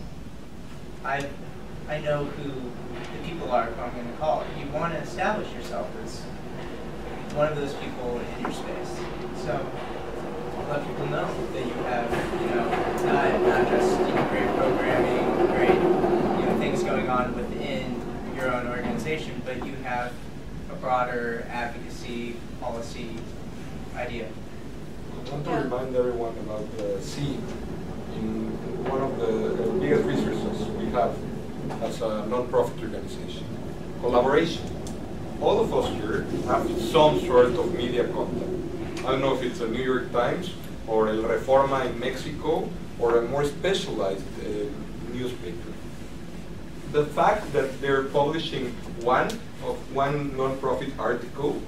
I, I know who the people are who I'm gonna call. You wanna establish yourself as one of those people in your space. So let people know that you have, you know, not, just, you great programming, great, you know, things going on within your own organization, but you have a broader advocacy policy idea. I want to remind everyone about the C in one of the biggest resources we have as a non-profit organization, collaboration. All of us here have some sort of media contact. I don't know if it's a New York Times or El Reforma in Mexico or a more specialized uh, newspaper. The fact that they're publishing one of one non-profit article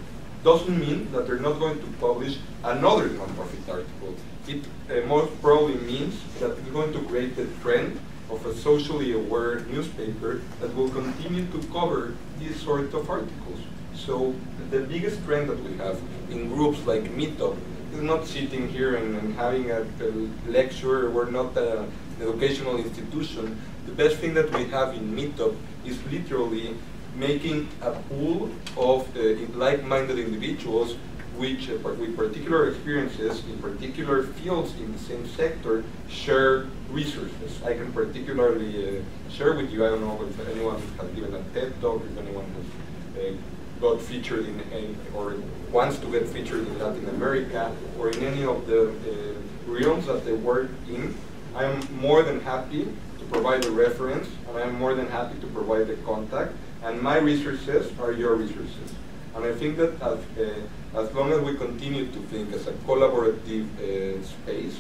doesn't mean that they're not going to publish another non-profit article. It uh, most probably means that it's going to create the trend of a socially aware newspaper that will continue to cover these sort of articles. So the biggest trend that we have in groups like Meetup is not sitting here and, and having a, a, lecture. We're not an educational institution. The best thing that we have in Meetup is literally making a pool of uh, like-minded individuals which, uh, with particular experiences in particular fields in the same sector, share resources. I can particularly uh, share with you, I don't know if anyone has given a TED talk, if anyone has uh, got featured in, in, or wants to get featured in Latin America, or in any of the uh, realms that they work in. I am more than happy to provide a reference, and I am more than happy to provide the contact, and my resources are your resources. And I think that as, uh, as long as we continue to think as a collaborative uh, space,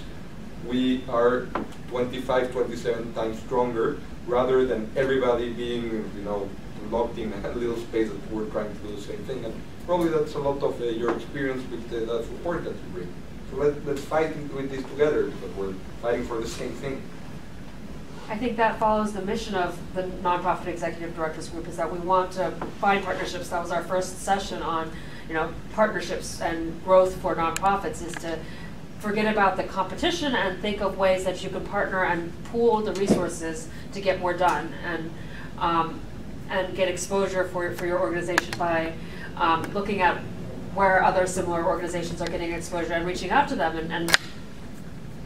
we are 25, 27 times stronger rather than everybody being, you know, locked in a little space that we're trying to do the same thing. And probably that's a lot of uh, your experience with that support that you bring. Let, let's fight with this together because we're fighting for the same thing. I think that follows the mission of the nonprofit executive directors group is that we want to find partnerships. That was our first session on, you know, partnerships and growth for nonprofits is to forget about the competition and think of ways that you can partner and pool the resources to get more done and um, and get exposure for for your organization by um, looking at where other similar organizations are getting exposure and reaching out to them and, and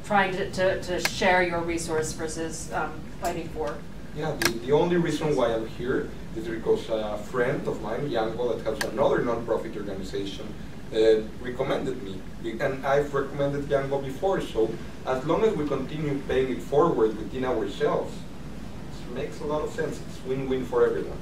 trying to, to, to, share your resource versus um, fighting for. Yeah, the, the only reason why I'm here is because a friend of mine, Yango, that has another nonprofit organization, uh, recommended me. And I've recommended Yango before, so as long as we continue paying it forward within ourselves, it makes a lot of sense. It's win-win for everyone.